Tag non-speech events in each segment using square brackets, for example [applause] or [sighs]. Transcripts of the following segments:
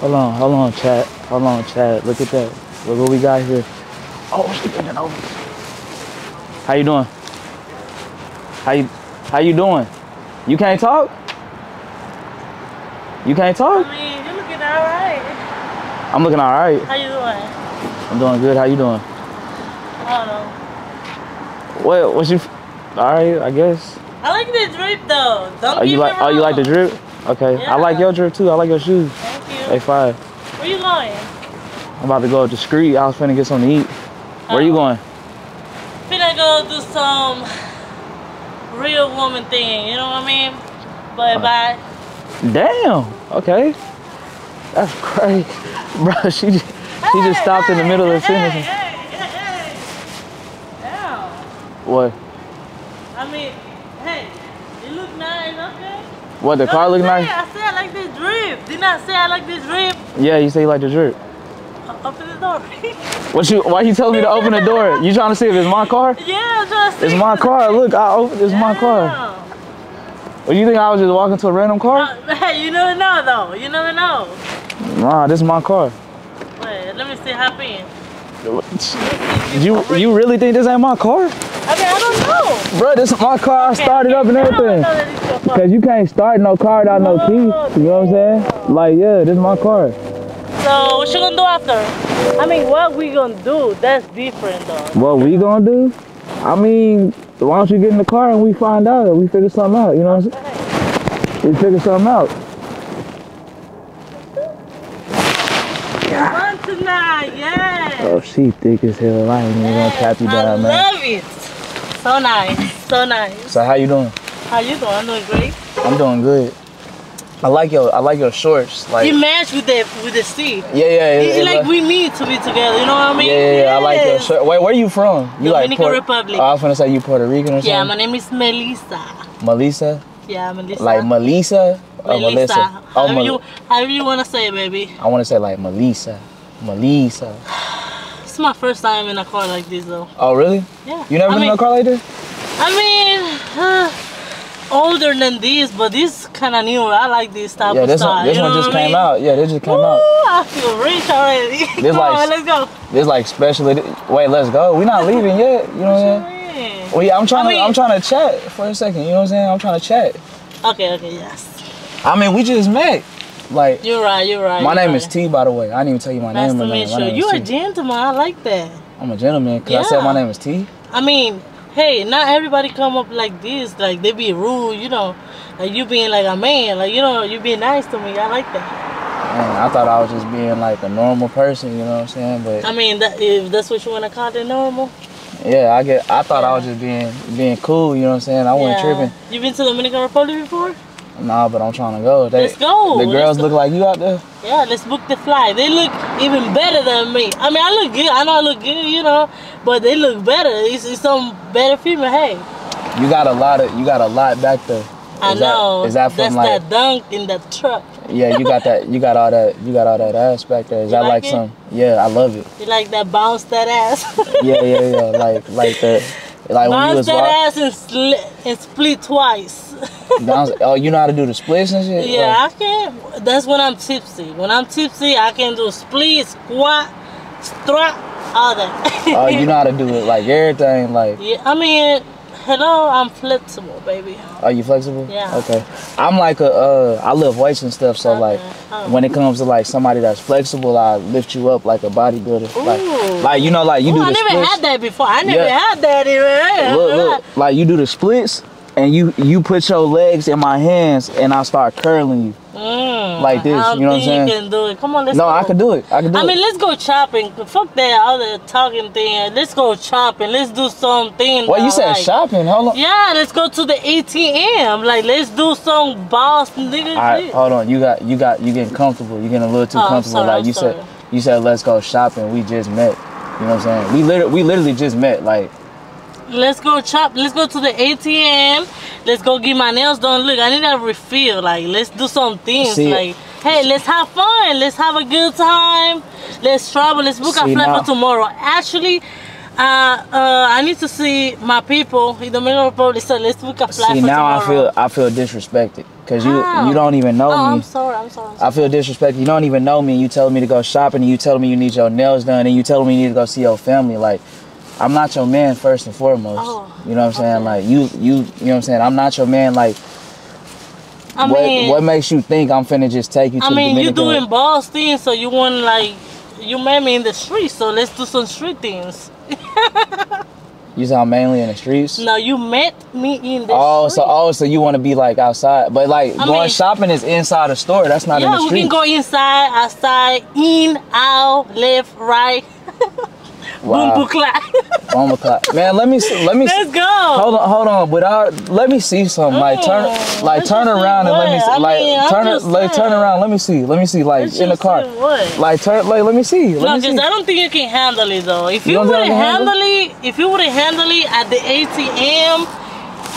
Hold on, hold on, Chad. Hold on, Chad. Look at that. Look what we got here. Oh, she bending over. How you doing? How you how you doing? You can't talk? You can't talk? I mean, you looking alright. I'm looking alright. How you doing? I'm doing good. How you doing? I don't know. What What's you alright, I guess. I like the drip though. Don't oh, you like oh you like the drip? Okay. Yeah. I like your drip too. I like your shoes. A5. Where you going? I'm about to go to Street. I was finna get something to eat. Where um, you oh. going? Finna go do some real woman thing, you know what I mean? But uh, bye. Damn, okay. That's crazy. [laughs] Bro, she just, hey, she just stopped hey, in the middle of the hey, sentence. What? I mean, hey, you look nice, okay? What, the car look nice? I said like this drip. Did not say I like this drip. Yeah. You say you like the drip. Open the door. [laughs] What you? Why you telling me to open the door? You trying to see if it's my car? yeah, just It's my car. Look, I open. It's my car. What you think I was just walking to a random car? Uh, [laughs] hey, you never know though. You never know. Nah, this is my car. Wait, let me see. Hop in. You you really think this ain't my car? I mean, I don't know. Bro, this is my car. I started up and How do I everything. know that it's your car? Cause you can't start no car without no key. You know what I'm saying? Like, yeah, this is my car. So what you gonna do after? I mean, what we gonna do? That's different though. What we gonna do? I mean, why don't you get in the car and we find out? We figure something out. You know what I'm saying? We figure something out. Fun tonight, yeah. Oh, she thick as hell. I ain't even gonna tap you down, man. I love it. So nice, so nice. So how you doing? How you doing? I'm doing great. I'm doing good. I like your I like your shorts. Like You match with the with the sea. yeah, yeah. It, it like we need to be together. You know what I mean? yeah, yeah, yeah. I like your Yes. shirt. Wait, where are you from? You like Dominican Puerto- Republic. Oh, I was gonna say you Puerto Rican or something. Yeah, my name is Melissa. Melissa. Yeah, Melissa. Like Melissa or Melissa. Melissa? Oh, however, Mel- you, however you wanna say it, baby. I want to say like Melissa. Melissa. It's my first time in a car like this, though. Oh really? Yeah. You never I been mean, in a car like this? I mean, uh, older than this, but this kind of new. I like this type Yeah, of this style. one, this one just came mean? out. Yeah, this just came Ooh, out. I feel rich already. This [laughs] Come like- on, let's go. This like special. Wait, let's go. We're not leaving yet. You know what I'm saying? [laughs] Well, yeah, I'm trying I to. I'm trying to chat for a second. You know what I'm saying? I'm trying to chat. Okay, okay, yes. I mean, we just met. Like, You're right, you're right. my you're name right. is T, by the way. I didn't even tell you my Nice name. to or meet you. You're a gentleman. I like that. I'm a gentleman. Cause I said my name is T. I mean, hey, not everybody come up like this. Like they be rude, you know. Like you being like a man, like you know, you being nice to me. I like that. Man, I thought I was just being like a normal person. You know what I'm saying? But I mean, that, if that's what you want to call it, normal. yeah, I get. I thought I was just being being cool. You know what I'm saying? I wasn't tripping. You been to Dominican Republic before? Nah, but I'm trying to go. They, Let's go. The girls look like you out there. Yeah, let's book the flight. They look even better than me. I mean, I look good. I know I look good, you know, but they look better. It's, it's some better female. Hey, You got a lot of. You got a lot back there. I know. is that from That's like? that dunk in the truck. Yeah, you got that. You got all that. You got all that ass back there. Is You that like like some? Yeah, I love it. You like that bounce that ass? Yeah, yeah, yeah. like, like that. [laughs] Like when you was that ass and, sli- and split twice. [laughs] Oh, you know how to do the splits and shit. yeah, oh. I can. That's when I'm tipsy. When I'm tipsy, I can do split, squat, strut, all that. Oh, oh, you know [laughs] how to do it like everything. Like, Yeah, I mean, [laughs] hello, I'm flexible, baby. are you flexible? Yeah. Okay. I'm like a. Uh, I lift weights and stuff. So like, Oh. when it comes to like somebody that's flexible, I lift you up like a bodybuilder. Ooh. Like, like you know, like you Ooh, do I never splits. had that before. I never Yeah. had that even. look, look, like you do the splits, and you you put your legs in my hands, and I start curling you. Mm, Like this, you know what I'm saying? You can do it. Come on, let's No, go. I can do it. I can do I it. mean, let's go shopping. Fuck that other talking thing. Let's go shopping. Let's do something. Well, you said like. shopping. Hold on. Yeah, let's go to the ATM. Like, let's do some boss nigga All right, shit. hold on. You got you got you getting comfortable. You getting a little too Oh, comfortable. sorry, like I'm you sorry. said, you said let's go shopping. We just met. You know what I'm saying? We literally we literally just met. Like Let's go chop Let's go to the ATM. Let's go get my nails done. Look, I need a refill. Like, let's do some things. See- like, hey, let's have fun. Let's have a good time. Let's travel. Let's book a flight for tomorrow. Actually, uh, uh, I need to see my people in the middle of Republic. So let's book a flight see for now I feel I feel disrespected. Cause you How? you don't even know Oh, me. I'm sorry. I'm sorry. I'm I feel disrespected. You don't even know me. You telling me to go shopping, and you telling me you need your nails done, and you telling me you need to go see your family. Like, I'm not your man first and foremost. Oh, you know what I'm saying? okay. Like you, you, you know what I'm saying? I'm not your man. Like, I what, mean, what makes you think I'm finna just take you to I the mean, you Dominican? doing boss things, so you want like you met me in the street, so let's do some street things. [laughs] You sound mainly in the streets. No, you met me in the Oh, street. so oh, so you want to be like outside, but like I going mean- shopping is inside a store. That's not in yeah, the we street. can go inside, outside, in, out, left, right. [laughs] Wow. Boom, boom, clap. [laughs] Bomba clock. Man, let me see, let me. Let's go. Hold on, hold on. Without, let me see something. Like turn, Mm, like turn around and let me see. I Like mean, turn it, like turn around. Let me see. Let me see. Like in the car. what? Like turn, like let me see. Let No, because. I don't think you can handle it though. If You you, don't think I would can handle handle it, if you wouldn't handle it at the ATM,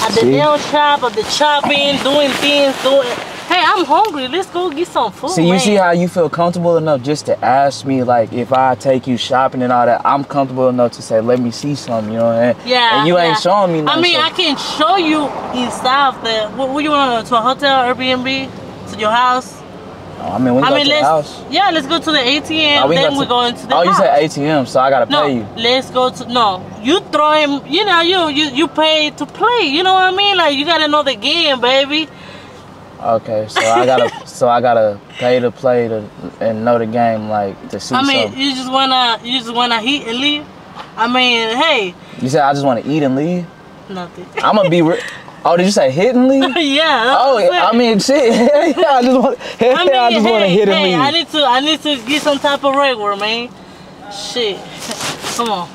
at the See? nail shop, at the shopping, doing things, doing. Hey, I'm hungry. Let's go get some food. See, you man. see how you feel comfortable enough just to ask me, like, if I take you shopping and all that. I'm comfortable enough to say, let me see something. You know what I mean? Yeah. And you ain't showing me. Nothing. I mean, so- I can show you inside of the. What, what you want to to a hotel, Airbnb, to your house? I mean, we I go mean, to the let's. house. Yeah, let's go to the ATM. Oh, we then we to- go into the Oh, you said ATM, so I gotta No, pay you. let's go to no. You throw him. You know, you you you pay to play. You know what I mean? Like you gotta know the game, baby. Okay, so I gotta, so I gotta pay to play to and know the game, like to see I mean, something. you just wanna you just wanna hit and leave. I mean, hey, You said I just want to eat and leave. nothing. I'm gonna be. Re- [laughs] oh, did you say hit and leave? [laughs] yeah. Oh, I mean, shit. [laughs] yeah, I just want. Yeah, I mean, I just hey, hit and hey, leave. I need to I need to get some type of regular, man. Shit. Come on.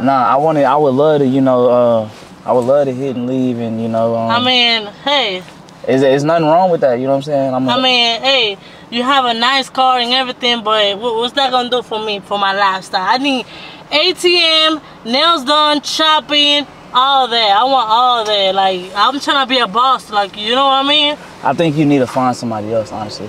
Nah, I wanted. I would love to, you know. uh I would love to hit and leave, and you know. Um, I mean, hey. Is there's nothing wrong with that? You know what I'm saying? I'm. I mean, hey, you have a nice car and everything, but what's that gonna do for me for my lifestyle? I need ATM, nails done, shopping, all that. I want all that. Like I'm trying to be a boss. Like you know what I mean? I think you need to find somebody else, honestly.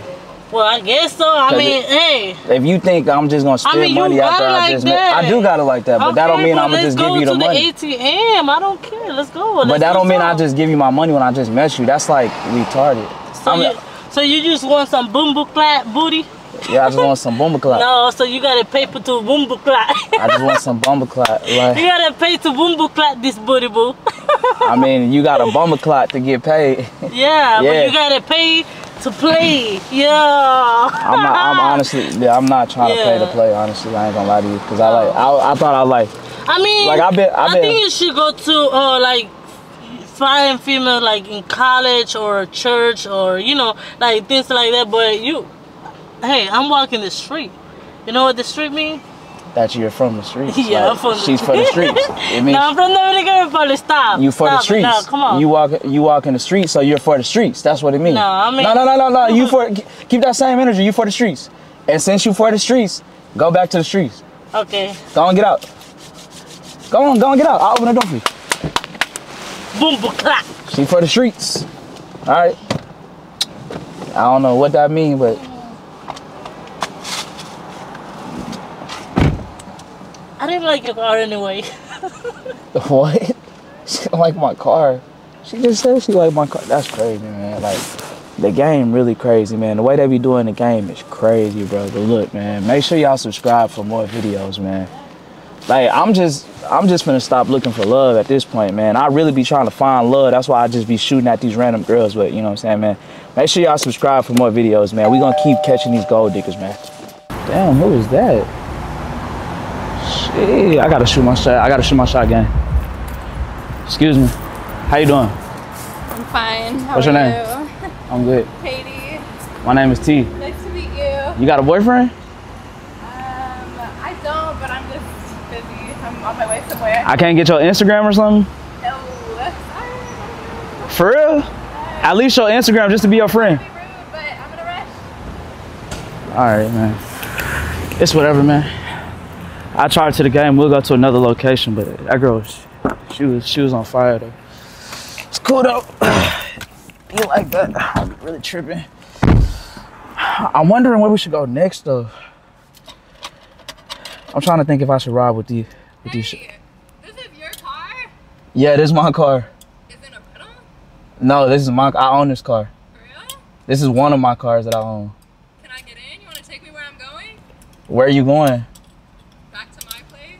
Well, I guess so. I mean, hey. If you think I'm just gonna spend mean, money after it I like just met, I do got it like that, but that don't mean but I'm gonna just give you the to money. the ATM. I don't care. Let's go. But Let's that do don't mean I just give you my money when I just met you. That's like retarded. So I'm- you, so you just want some boom boom clap booty? yeah, I just want some bomba clap. [laughs] No, so you gotta pay for to boom boom clap. I just want some bomba clap. [laughs] you gotta pay to boom boom clap this booty boo. I mean, you got a bomba clap to get paid. yeah, [laughs] Yeah. but you gotta pay to play. Yeah. I'm not. I'm honestly. Yeah, I'm not trying to play to play. Honestly, I ain't gonna lie to you, cause I like. I, I thought I like. I mean, Like, I bet- I bet- think you should go to uh like fine female like in college or church or you know like things like that. But you, hey, I'm walking the street. You know what the street mean? That you're from the streets. [laughs] Yeah, Like, I'm from the She's for the streets. It means [laughs] no, I'm from Dominican Republic. Stop. you for the Stop it. streets. No, come on. You walk. You walk in the streets, so you're for the streets. That's what it means. No, I mean- No, no, no, no, no. You [laughs] for. Keep that same energy. You for the streets. And since you for the streets, go back to the streets. okay. Go on, get out. Go on, go on, get out. I'll open the door for you. Boom boom clap. She for the streets. All right. I don't know what that mean, but I didn't like your car anyway. [laughs] what? She don't like my car. She just said she like my car. That's crazy, man. Like the game really crazy, man. The way they be doing the game is crazy, bro. But look, man, make sure y'all subscribe for more videos, man. Like I'm just I'm just gonna stop looking for love at this point, man. I really be trying to find love. That's why I just be shooting at these random girls, but you know what I'm saying, man. Make sure y'all subscribe for more videos, man. We gonna keep catching these gold diggers, man. Damn, who is that? Shit, I gotta shoot my shot. I gotta shoot my shotgun. Excuse me. How you doing? I'm fine. How What's your name? you? [laughs] I'm good. Katie. My name is T. Nice to meet you. You got a boyfriend? Um, I don't, but I'm just busy. I'm on my way somewhere. I can't get your Instagram or something? no. Sorry. For real? At least your Instagram just to be your friend. Be rude, but I'm in a rush. Alright, man. It's whatever, man. I charge to the game. We'll go to another location, but that girl, was- she was she was on fire though. It's cool though. [sighs] You like that? I'm really tripping. I'm wondering where we should go next though. I'm trying to think if I should ride with you. With these. Hey, this is your car? Yeah, this is my car. Is it a rental? No, this is my. I own this car. For real? This is one of my cars that I own. Can I get in? You want to take me where I'm going? Where are you going? Back to my place?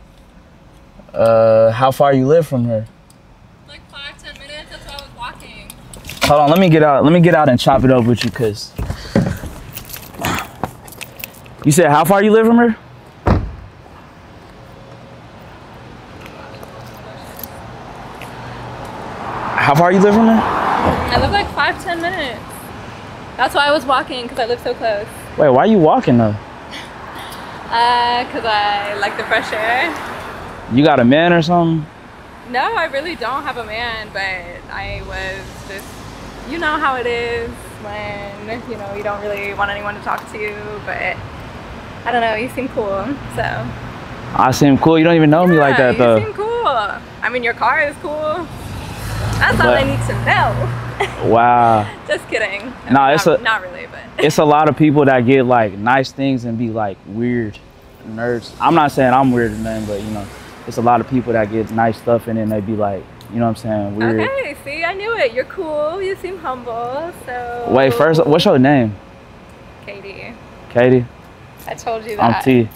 Uh, how far you live from her? Like five, ten minutes. That's why I was walking. Hold on, let me get out. Let me get out and chop it up with you, cause you said how far you live from her? How far you live from her? I live like five, ten minutes. That's why I was walking because I live so close. Wait, why are you walking though? Uh, because I like the fresh air. You got a man or something? No, I really don't have a man, but I was just, you know how it is when, you know, you don't really want anyone to talk to, you, but I don't know, you seem cool, so. I seem cool. You don't even know me like that though. You seem cool. I mean, your car is cool. That's all I need to know. [laughs] Wow. Just kidding. Nah, not, it's a- not really, but it's a lot of people that get like nice things and be like weird nerds. I'm not saying I'm weird or nothing, but you know, it's a lot of people that get nice stuff and then they be like, you know what I'm saying, weird. okay. See, I knew it. You're cool. You seem humble. So. Wait, first, what's your name? Katie. Katie? I told you that. I'm T.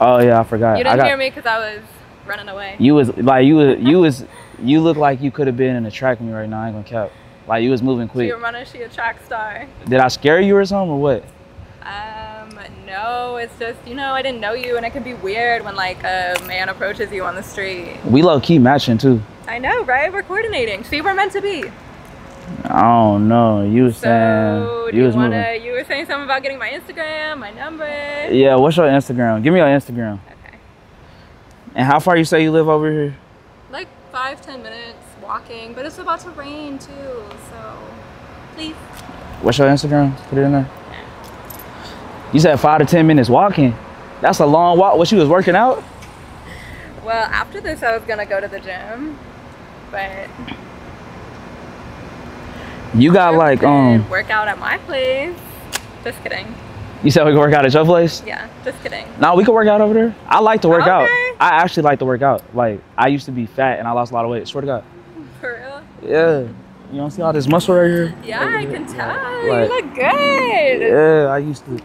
Oh yeah, I forgot. You didn't got, hear me because I was running away. You was like you was you was you look like you could have been in a track meet right now. I ain't gonna cap. Like you was moving quick. you're running. She a track star. Did I scare you or something or what? Um, no, it's just you know I didn't know you, and it can be weird when like a man approaches you on the street. We low key matching too. I know, right? We're coordinating. See, we're meant to be. I don't know. You was So, saying do you you was wanna? moving. You were saying something about getting my Instagram, my number. Yeah, what's your Instagram? Give me your Instagram. Okay. And how far you say you live over here? Like five, ten minutes walking, but it's about to rain too, so please. What's your Instagram? Put it in there. You said five to ten minutes walking. That's a long walk. What you was working out? Well, after this, I was gonna go to the gym, but You got like um. work out at my place. Just kidding. You said we could work out at your place? Yeah, just kidding. No, we could work out over there. I like to work out. Okay. I actually like to work out. Like I used to be fat and I lost a lot of weight. Swear to God. [laughs] For real? Yeah. You don't see all this muscle right here? Yeah, I can tell. Like- you look good. Yeah, I used to.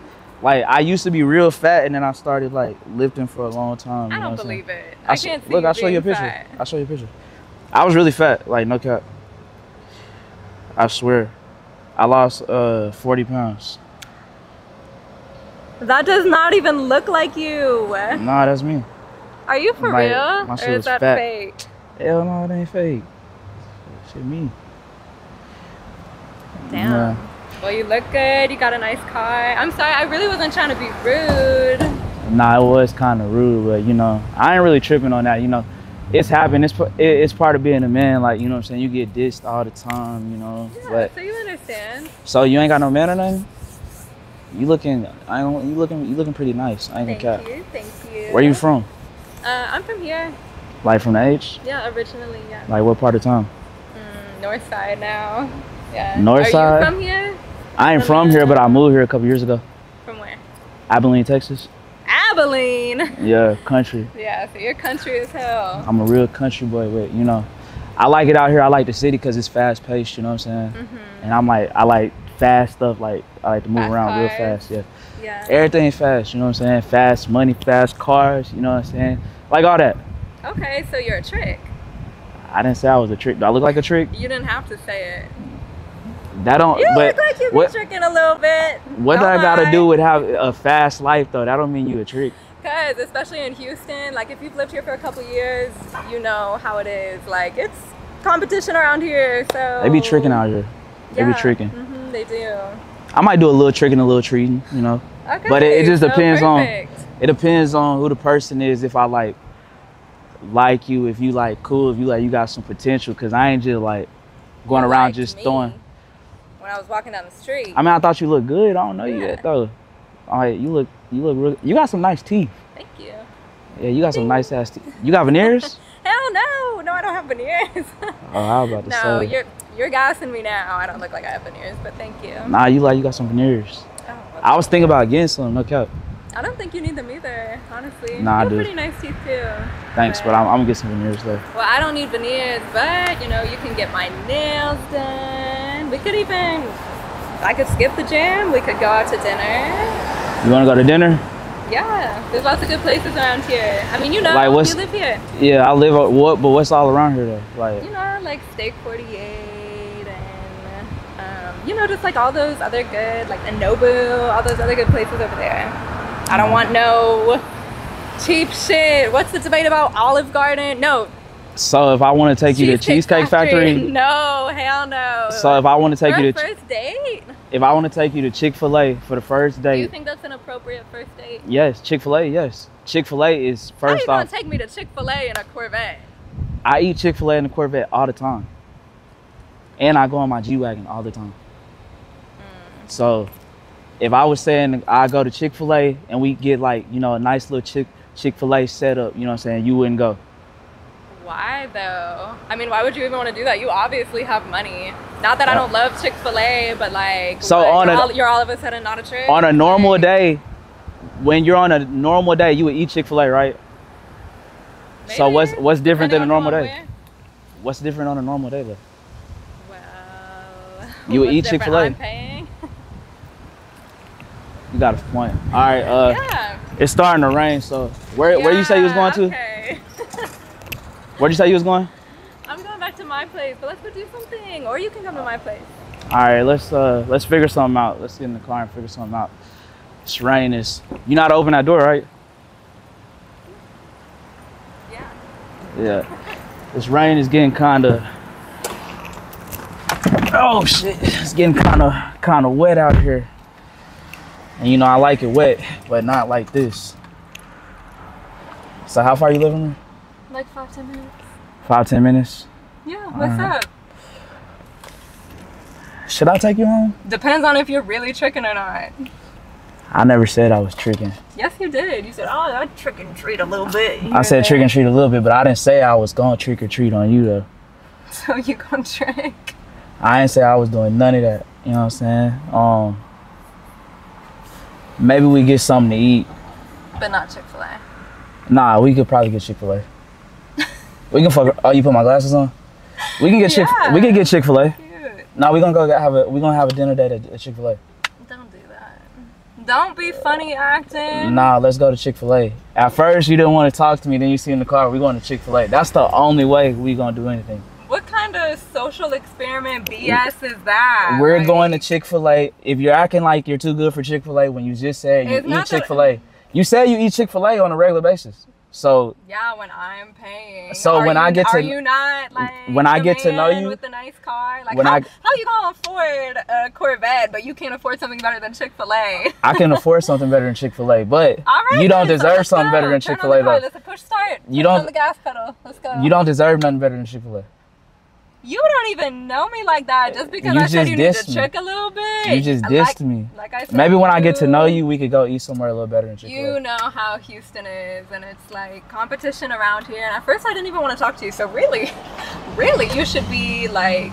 Like I used to be real fat and then I started like lifting for a long time. I you know don't what I'm saying? believe it. I I, s- can't see Look, I'll show you a picture. fat. I'll show you a picture. I was really fat, like no cap. I swear. I lost uh 40 pounds. That does not even look like you. Nah, that's me. Are you for My- real? my or is was that fat. fake? Hell no, it ain't fake. Shit me. Damn. Nah. Well, you look good. You got a nice car. I'm sorry. I really wasn't trying to be rude. Nah, it was kind of rude, but you know, I ain't really tripping on that. You know, it's happened. It's it- it's part of being a man. Like you know, what I'm saying you get dissed all the time. You know, Yeah, but so you understand. so you ain't got no man or nothing. You looking, I don't. You looking, you looking pretty nice. I ain't Thank gonna cap. you. Thank you. Where are you from? Uh, I'm from here. Like from the H? Yeah, originally, yeah. Like what part of town? Mm, north side now. Yeah. North Are side? you from here? I ain't from here, but I moved here a couple years ago. From where? Abilene, Texas. Abilene. Yeah, country. Yeah, so you're country as hell. I'm a real country boy. But you know, I like it out here. I like the city because it's fast paced. You know what I'm saying? Mm-hmm. And I'm like, I like fast stuff. Like I like to move Fast around real fast. Yeah. Yeah. Everything fast. You know what I'm saying? Fast money, fast cars. You know what I'm saying? Like all that. Okay, so you're a trick. I didn't say I was a trick. Do I look like a trick? You didn't have to say it. That don't. You but look like you be what tricking a little bit. what Don't that got to do with have a fast life though? That don't mean you a trick. Cause especially in Houston, like if you've lived here for a couple years, you know how it is. Like it's competition around here, so They be tricking out here. They be tricking. hmm they do. I might do a little tricking, a little treating. You know. Okay. But it- it just so depends on- It depends on who the person is. If I like like you, if you like cool, if you like you got some potential. Cause I ain't just like going You around liked just me throwing. When I was walking down the street. I mean, I thought you looked good. I don't know you yet though. All right, you look you look real. You got some nice teeth. Thank you. Yeah, you got some nice ass teeth. You got veneers? [laughs] Hell no, no, I don't have veneers. oh, I was about to no, say. you're you're gassing me now. I don't look like I have veneers, but thank you. Nah, you like you got some veneers. Oh, well, I was thinking about getting some. No cap. I don't think you need them either, honestly. Nah, I you have do. pretty nice teeth too. Thanks, but I'm, I'm gonna get some veneers though. Well, I don't need veneers, but you know, you can get my nails done. We could even I could skip the gym. We could go out to dinner. You wanna go to dinner? Yeah, there's lots of good places around here. I mean, you know, Like, what's- you live here. Yeah, I live what but what's all around here though? Like You know, like Steak 48 and, um, you know, just like all those other good, like the Nobu, all those other good places over there. I don't want no cheap shit. What's the debate about Olive Garden? No. so if I wanna take you to Cheesecake Factory, No, hell no. so if I wanna take For you to first date? if I wanna take you to Chick-fil-A for the first Do you think that's an appropriate first date? yes, Chick-fil-A, yes. Chick-fil-A is first. How you first gonna take me to Chick Fil A in a Corvette? I eat Chick-fil-A in the Corvette all the time. And I go on my G-Wagon all the time. Mm. So if I was saying I go to Chick-fil-A and we get like, you know, a nice little Chick Chick-fil-A setup, you know what I'm saying, you wouldn't go. Why though? I mean, why would you even want to do that? You obviously have money. Not that I uh, don't love Chick Fil A, but like, So what, on you're, a- all, you're all of a sudden not a trick. On a normal Like, day, when you're on a normal day, you would eat Chick-fil-A, right? So what's what's different than a normal day? I'm What's different on a normal day though? Well, You would eat? Chick-fil-A? I'm paying. You got a point. All right, uh, yeah. it's starting to rain. So where where you say you was going to? Okay. [laughs] Where'd you say you was going? I'm going back to my place, but let's go do something. Or you can come to my place. All right, let's uh let's figure something out. Let's get in the car and figure something out. It's rain is. You know how to open that door, right? Yeah. Yeah. This rain is getting kind of. Oh shit! It's getting kind of kind of wet out here. And you know I like it wet, but not like this. So how far you living? Like five, ten minutes. Five ten minutes. Yeah, what's up? Should I take you home? Depends on if you're really tricking or not. I never said I was tricking. Yes, you did. You said, "Oh, I trick and treat a little bit." I said trick and treat a little bit, but I didn't say I was going to trick or treat on you though. [laughs] So you gonna trick? I didn't say I was doing none of that. You know what I'm saying? Um, maybe we get something to eat. But not Chick Fil A. Nah, we could probably get Chick Fil A. [laughs] we can fuck. Oh, you put my glasses on. We can get Chick. Yeah. We can get Chick Fil A. Nah, we gonna go have a. We gonna have a dinner date at, at Chick Fil A. Don't do that. Don't be funny acting. Nah, let's go to Chick Fil A. At first, you didn't want to talk to me. Then you see in the car, we going to Chick Fil A. That's the only way we gonna do anything. What kind of social experiment BS is that? We're Like, going to Chick Fil A. If you're acting like you're too good for Chick Fil A when you just said you eat Chick Fil A, you said you eat Chick Fil A on a regular basis. So Yeah, when I'm paying. So when you- I get to- are you not like when I get to know you- with the nice car? Like when how, I- how you gonna afford a Corvette, but you can't afford something better than Chick Fil A? I can afford something better than Chick Fil A, but [laughs] right, you don't then, so deserve something go. better than Chick Fil A. though. Let's push start. You don't- the gas pedal. Let's go. You don't deserve nothing better than Chick Fil A. You don't even know me like that. Just because You I said you need to me. trick a little bit. You just Like- dissed me. Like I said, Maybe when I get to know you- you, we could go eat somewhere a little better than Chick Fil You know how Houston is, and it's like competition around here. And at first, I didn't even want to talk to you. So really, really, you should be like,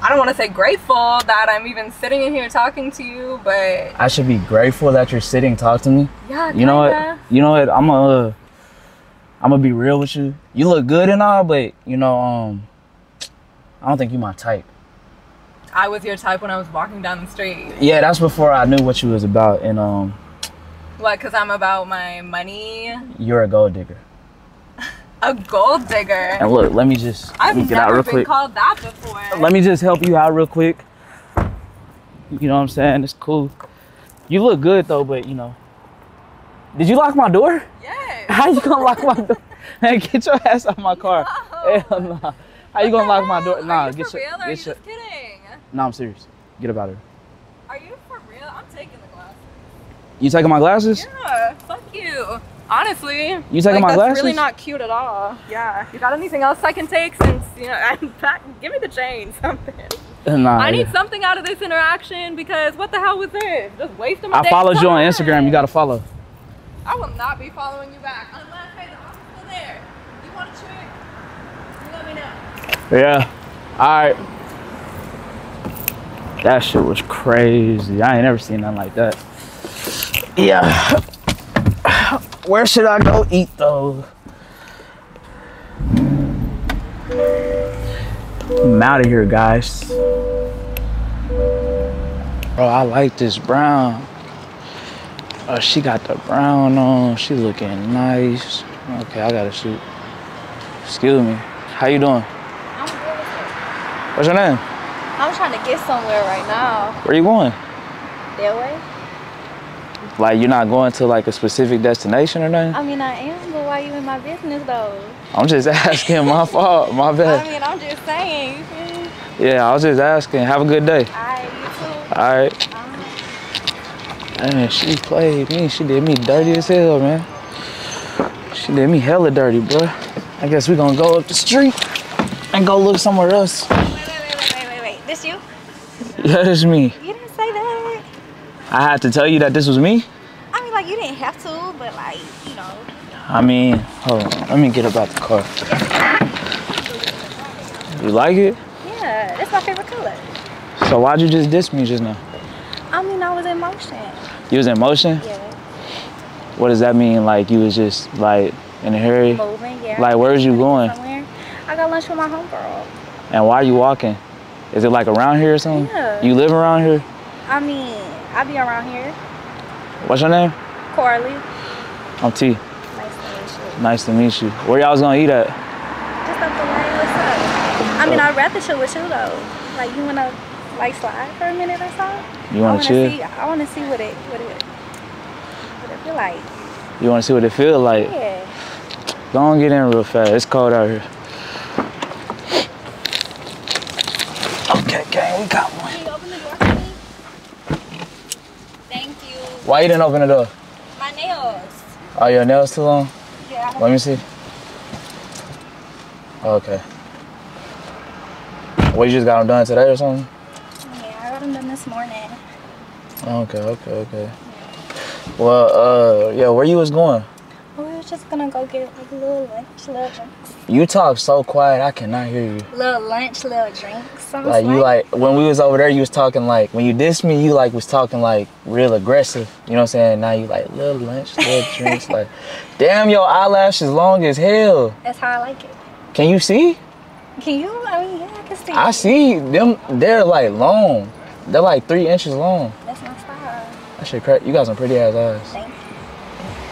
I don't want to say grateful that I'm even sitting in here talking to you, but I should be grateful that you're sitting, talk to me. yeah, You know what? You know what? I'm uh, I'm gonna be real with you. You look good and all, but you know, um, I don't think you my type. I was your type when I was walking down the street. Yeah, that's before I knew what you was about, and um, What? Because I'm about my money. you're a gold digger. [laughs] A gold digger. And look, let me just I've me get out never real been quick. called that before. Let me just help you out real quick. You know what I'm saying? It's cool. You look good though, but you know. Did you lock my door? Yes. How you gonna lock my door? [laughs] Man, get your ass out of my car. No. Hell nah. How you gonna lock my door? Nah, get for your real are you get just kidding? No, I'm serious. Get about it. Are you for real? I'm taking the glasses. You taking my glasses? Yeah, fuck you. Honestly, You taking like, my that's really not cute at all. Yeah. You got anything else I can take since you know? [laughs] I'm back. Give me the chain, [laughs] something. [laughs] Nah. I need yeah. something out of this interaction because what the hell was this? Just wasting my time. I day's followed you on. Instagram. You gotta follow. I will not be following you back unless hey, the office there. You want a trick? You let me know. Yeah. All right. That shit was crazy. I ain't never seen nothing like that. Yeah. Where should I go eat though? I'm out of here, guys. Bro, I like this brown. Oh, she got the brown on. She looking nice. Okay, I gotta shoot. Excuse me. How you doing? What's your name? I'm trying to get somewhere right now. Where you going? That way? Like you're not going to like a specific destination or nothing? I mean, I am, but why you in my business though? I'm just [laughs] asking. My fault. My bad. I mean, I'm just saying. you feel me? Yeah, I was just asking. Have a good day. Alright, you too. All right. Um, Man, she played me. She did me dirty as hell, man. She did me hella dirty, bro. I guess we gonna go up the street and go look somewhere else. wait, wait, wait, wait, wait, wait, wait. This you? Yeah, that's me. You didn't say that. I had to tell you that this was me. I mean, like you didn't have to, but like, you know. I mean, hold on. Let me get about the car. You like it? Yeah, that's my favorite color. So why'd you just diss me just now? I mean, I was in motion. You was in motion? Yeah, What does that mean? Like you was just like in a hurry? moving. Yeah. Like where's you going? Somewhere. I got lunch with my homegirl. And why are you walking? Is it like around here or something? Yeah. You live around here? I mean, I be around here. What's your name? Corley. I'm T. Nice to meet you. Nice to meet you. Where y'all was gonna eat at? Just up the way. What's up? I mean, I'd rather chill with you though. Like, you wanna like slide for a minute or so? You I wanna chill? See, I wanna see what it what it what it feel like. You wanna see what it feel like? Yeah. Go on get in real fast. It's cold out here. Okay, gang, we got one. Can you open the door for me? Thank you. Why you didn't open the door? My nails. Oh, your nails too long? Yeah. Let me see. Okay. What, you just got them done today or something? Yeah, I got them done this morning. Okay, okay, okay. Well, uh, yeah, where you was going? Were just gonna go get like a little lunch, little drinks. You talk so quiet, I cannot hear you. Little lunch, little drinks. Was Like you like when we was over there, you was talking like when you dissed me, you like was talking like real aggressive. You know what I'm saying? Now you like little lunch, little [laughs] drinks. Like, damn, your eyelashes long as hell. That's how I like it. Can you see? Can you? I mean, yeah, I can see. I see them. They're like long. They're like three inches long. That's my style. That shit crazy. You got some pretty ass eyes. Thank.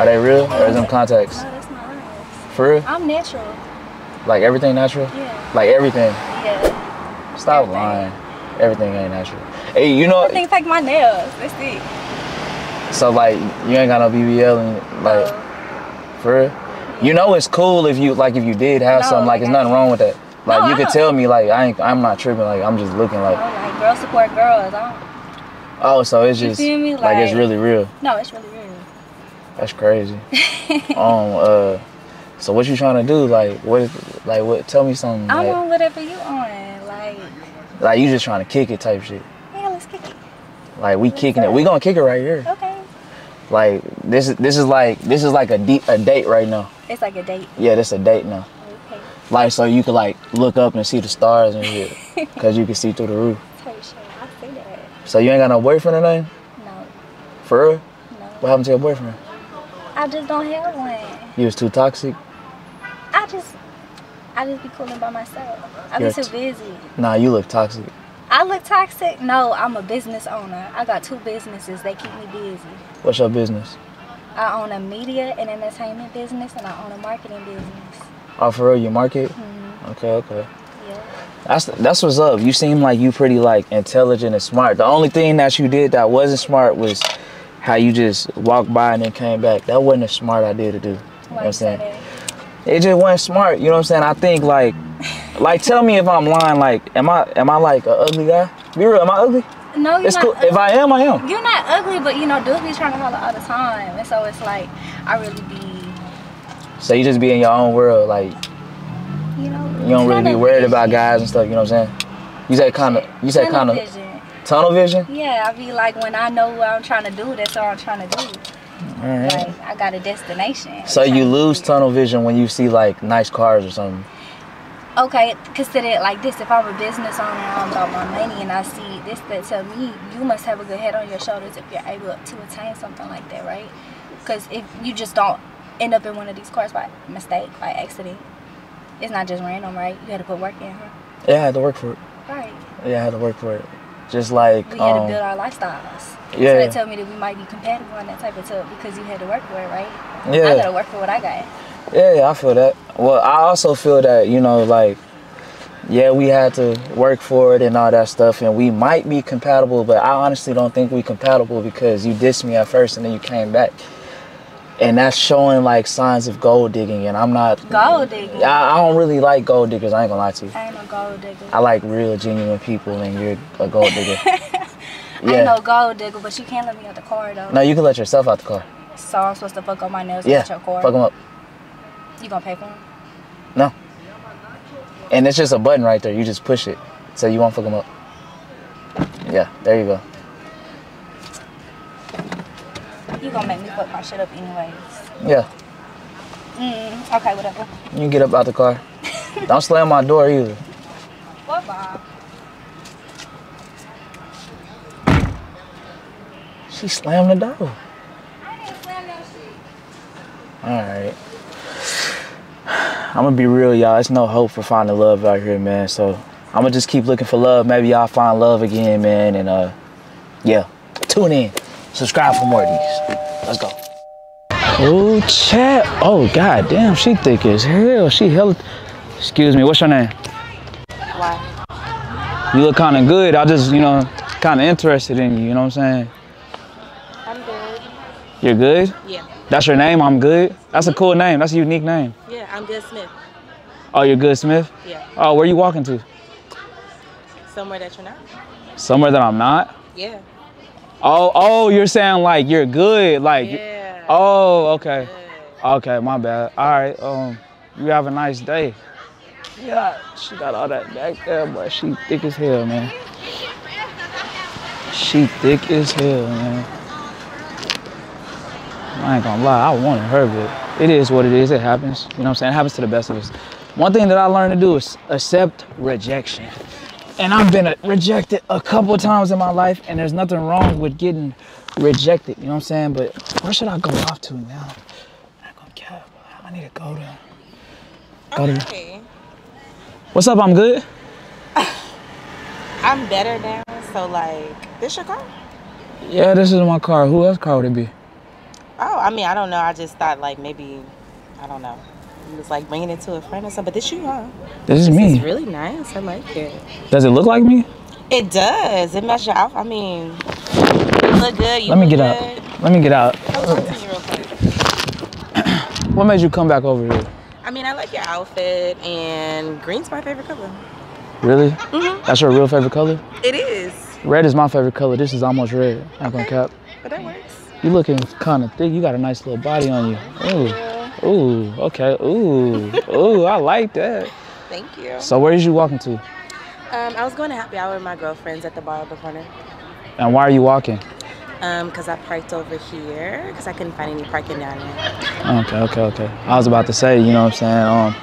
Are they real or is them contacts? No, that's my eyes. For real? I'm natural. Like everything natural? Yeah. Like everything. Yeah. Stop Everything. lying. Everything ain't natural. Hey, you know, Things like my nails. That's it. so like you ain't got no BBL and like Uh, for real. You know it's cool if you like if you did have No, something like like, it's nothing wrong with that. Like No, you I could don't- tell me like I ain't I'm not tripping like I'm just looking like know, like girls support girls. I don't, oh so it's You just me? like it's really real. no, it's really real. That's crazy. [laughs] um uh so what you trying to do like what like what tell me something I like, want whatever you on. Like, like you just trying to kick it type shit. yeah, let's kick it. Like we kicking it. We gonna kick it right here. Okay. Like this is this is like this is like a deep a date right now. It's like a date. Yeah, this a date now. Okay. Like so you could like look up and see the stars and shit. [laughs] Cause you can see through the roof. Tell shit. I see that. So you ain't got no boyfriend or nothing? No, For real? no. What happened to your boyfriend? I just don't have one. He was too toxic? I just, I just be cooling by myself. I be You're too busy. Nah, you look toxic. I look toxic. No, I'm a business owner. I got two businesses. They keep me busy. What's your business? I own a media and entertainment business, and I own a marketing business. Oh, for real, you market? hmm Okay, okay. Yeah. That's that's what's up. You seem like you pretty like intelligent and smart. The only thing that you did that wasn't smart was how you just walked by and then came back. That wasn't a smart idea to do. You know what I'm saying? It just wasn't smart. You know what I'm saying? I think like, like tell me if I'm lying. Like, am I am I like a ugly guy? Be real. Am I ugly? No, you're It's not. cool. If I am, I am. You're not ugly, but you know, dudes be trying to holler all the time, and so it's like I really be, So you just be in your own world. Like you know. you don't really be worried about guys and stuff. You know what I'm saying? You say kind of. You say kind of vision. Tunnel vision. Yeah, I be like when I know what I'm trying to do, that's all I'm trying to do. All right. Like I got a destination. So you lose tunnel vision when you see like nice cars or something. Okay, consider it like this. If I'm a business owner and I'm about my money and I see this, that tell me you must have a good head on your shoulders if you're able to attain something like that, right? Because if you just don't end up in one of these cars by mistake, by accident, it's not just random, right? You had to put work in, huh? Yeah, I had to work for it. Right. Yeah, I had to work for it. Just like We had to um, build our lifestyles. So yeah. they told me that we might be compatible on that type of stuff because you had to work for it, right? Yeah. I gotta work for what I got. Yeah, yeah, I feel that. Well, I also feel that, you know, like, yeah, we had to work for it and all that stuff, and we might be compatible, but I honestly don't think we're compatible because you dissed me at first and then you came back. And that's showing like signs of gold digging, and I'm not. Gold digging. I, I don't really like gold diggers. I ain't gonna lie to you. I ain't no gold digger. I like real, genuine people, and you're a gold [laughs] digger. I ain't no gold digger, but you can't let me out the car though. No, you can let yourself out the car. So I'm supposed to fuck up my nails Yeah. with your car. Fuck them up. You gonna pay for them? No. And it's just a button right there. You just push it. So you won't fuck them up. Yeah, there you go. You gonna make me fuck my shit up anyways. Yeah. Mm, okay, whatever. You can get up out the car. Don't slam my door either. What, Bob? She slammed the door. I didn't slam that shit. Alright. I'm gonna be real, y'all. It's no hope for finding love out here, man. So I'm gonna just keep looking for love. Maybe y'all find love again, man. And uh, yeah. Tune in. Subscribe for more of these. Let's go. Oh, chat. Oh, god damn. She thick as hell. She hell. Excuse me. What's your name? Why? You look kind of good. I just, you know, kind of interested in you. You know what I'm saying? I'm good. You're good. Yeah. That's your name. I'm good. That's a cool name. That's a unique name. Yeah, I'm good Smith. Oh, you're good, Smith. Yeah. Oh, where you walking to? Somewhere that you're not. Somewhere that I'm not. Yeah. Oh, oh, you're saying like you're good, like. Yeah. Oh, okay. Okay, my bad. All right. Um, you have a nice day. Yeah, she got all that back there, but she thick as hell, man. She thick as hell, man. I ain't gonna lie, I wanted her, but it is what it is. It happens. You know what I'm saying? It happens to the best of us. One thing that I learned to do is accept rejection. And I've been rejected a couple times in my life, and there's nothing wrong with getting rejected. You know what I'm saying? But where should I go off to now? I'm not gonna. I need to go to. Go to. Okay. What's up? I'm good. [laughs] I'm better now. So like, this your car? Yeah, this is my car. Who else car would it be? Oh, I mean, I don't know. I just thought like maybe, I don't know. You was like bringing it to a friend or something. But this you, huh? This is This me. It's really nice. I like it. Does it look like me? It does. It matches your outfit. I mean, look good. You Let me get out. good. Let me get out. Come me real quick. [clears throat] What made you come back over here? I mean, I like your outfit, and green's my favorite color. Really? Mhm. That's your real favorite color? It is. Red is my favorite color. This is almost red. Not gonna cap. But that works. You're looking kind of thick. You got a nice little body on you. Ooh. Ooh. Okay. Ooh. [laughs] Ooh. I like that. Thank you. So where is you walking to? Um, I was going to happy hour with my girlfriends at the bar on the corner. And why are you walking? Um, cause I parked over here because I couldn't find any parking down here. Okay, okay, okay. I was about to say, you know what I'm saying? Um,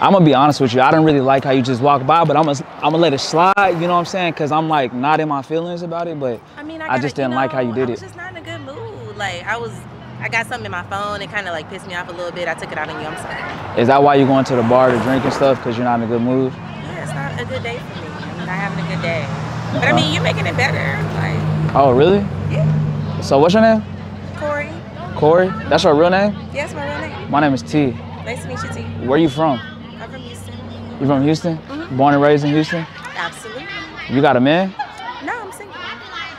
I'm gonna be honest with you. I don't really like how you just walked by, but I'm gonna, I'm gonna let it slide. You know what I'm saying? Cause I'm like not in my feelings about it. But I mean, I, I gotta- just didn't like how you did I was it. just not in a good mood. Like I was, I got something in my phone. It kind of like pissed me off a little bit. I took it out on you. I'm sorry. is that why you're going to the bar to drink and stuff? Cause you're not in a good mood? Yeah, it's not a good day for me. I'm not having a good day. But I mean, you're making it better. Like, Oh, really? yeah, So what's your name? Corey. Corey? That's your real name? Yes, my real name. My name is T. Nice to meet you, T. Where are you from? I'm from Houston. You from Houston? Mm -hmm. Born and raised in Houston? Absolutely. You got a man? No, I'm single.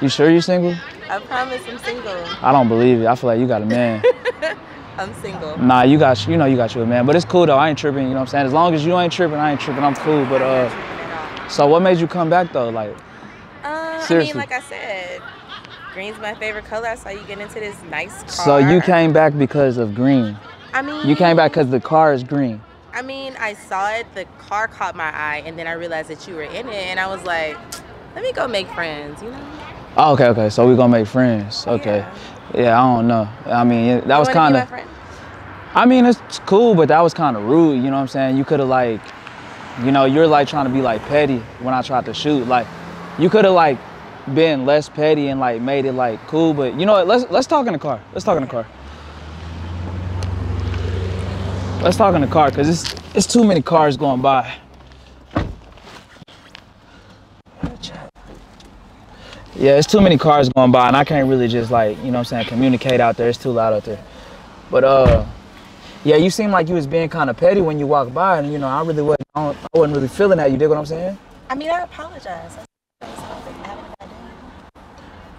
You sure you're single? I promise I'm single. I don't believe it. I feel like you got a man. [laughs] I'm single. nah, you got you know you got you a man. But it's cool though. I ain't tripping, you know what I'm saying? As long as you ain't tripping, I ain't tripping. I'm cool. But uh so what made you come back though? Like Uh, I Seriously. mean, like I said, green's my favorite color. I saw you get into this nice car. so you came back because of green. I mean, You came back because the car is green. I mean, I saw it. The car caught my eye, and then I realized that you were in it, and I was like, let me go make friends. You know? Oh, okay, okay. So we're gonna make friends. Okay. Yeah. Yeah, I don't know. I mean, that was kind of. friend? I mean, it's cool, but that was kind of rude. You know what I'm saying? You could have like, you know, you're like trying to be like petty when I tried to shoot. Like, you could have like been less petty and like made it like cool. But you know what? Let's let's talk in the car. Let's talk in the car. Let's talk in the car because it's it's too many cars going by. Yeah, it's too many cars going by, and I can't really just like, you know what I'm saying, communicate out there. It's too loud out there. But uh, yeah, you seem like you was being kind of petty when you walked by, and you know, I really wasn't, I, I wasn't really feeling that. You dig what I'm saying? I mean, I apologize. I was having a bad day.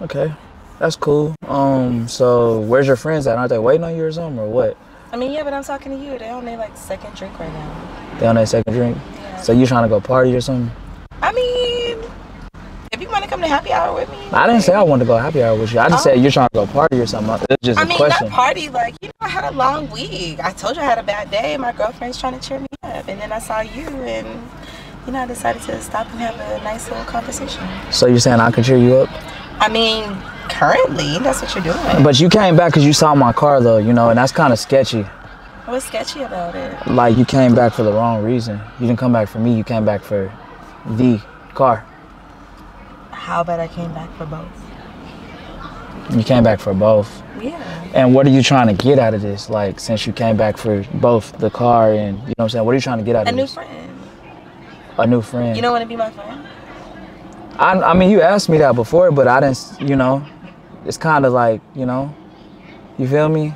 Okay, that's cool. Um, so where's your friends at? Aren't they waiting on you or something, or what? I mean, yeah, but I'm talking to you. They on their like second drink right now. They on their second drink. So you trying to go party or something? I mean, if you want to happy hour with me, I didn't say I wanted to go happy hour with you. I just Oh. said you're trying to go party or something. It's just I a mean, question. not party. Like, you know, I had a long week. I told you I had a bad day. My girlfriend's trying to cheer me up, and then I saw you, and you know, I decided to stop and have a nice little conversation. So you're saying I could cheer you up? I mean, currently, that's what you're doing. But you came back because you saw my car though, you know, and that's kind of sketchy. What's sketchy about it? Like you came back for the wrong reason. You didn't come back for me. You came back for the car. How about I came back for both? You came back for both. Yeah. And what are you trying to get out of this? Like since you came back for both the car and you know what I'm saying? What are you trying to get out A of this? A new friend. A new friend. You don't want to be my friend? I, I mean, you asked me that before, but I didn't. You know, it's kind of like you know, you feel me?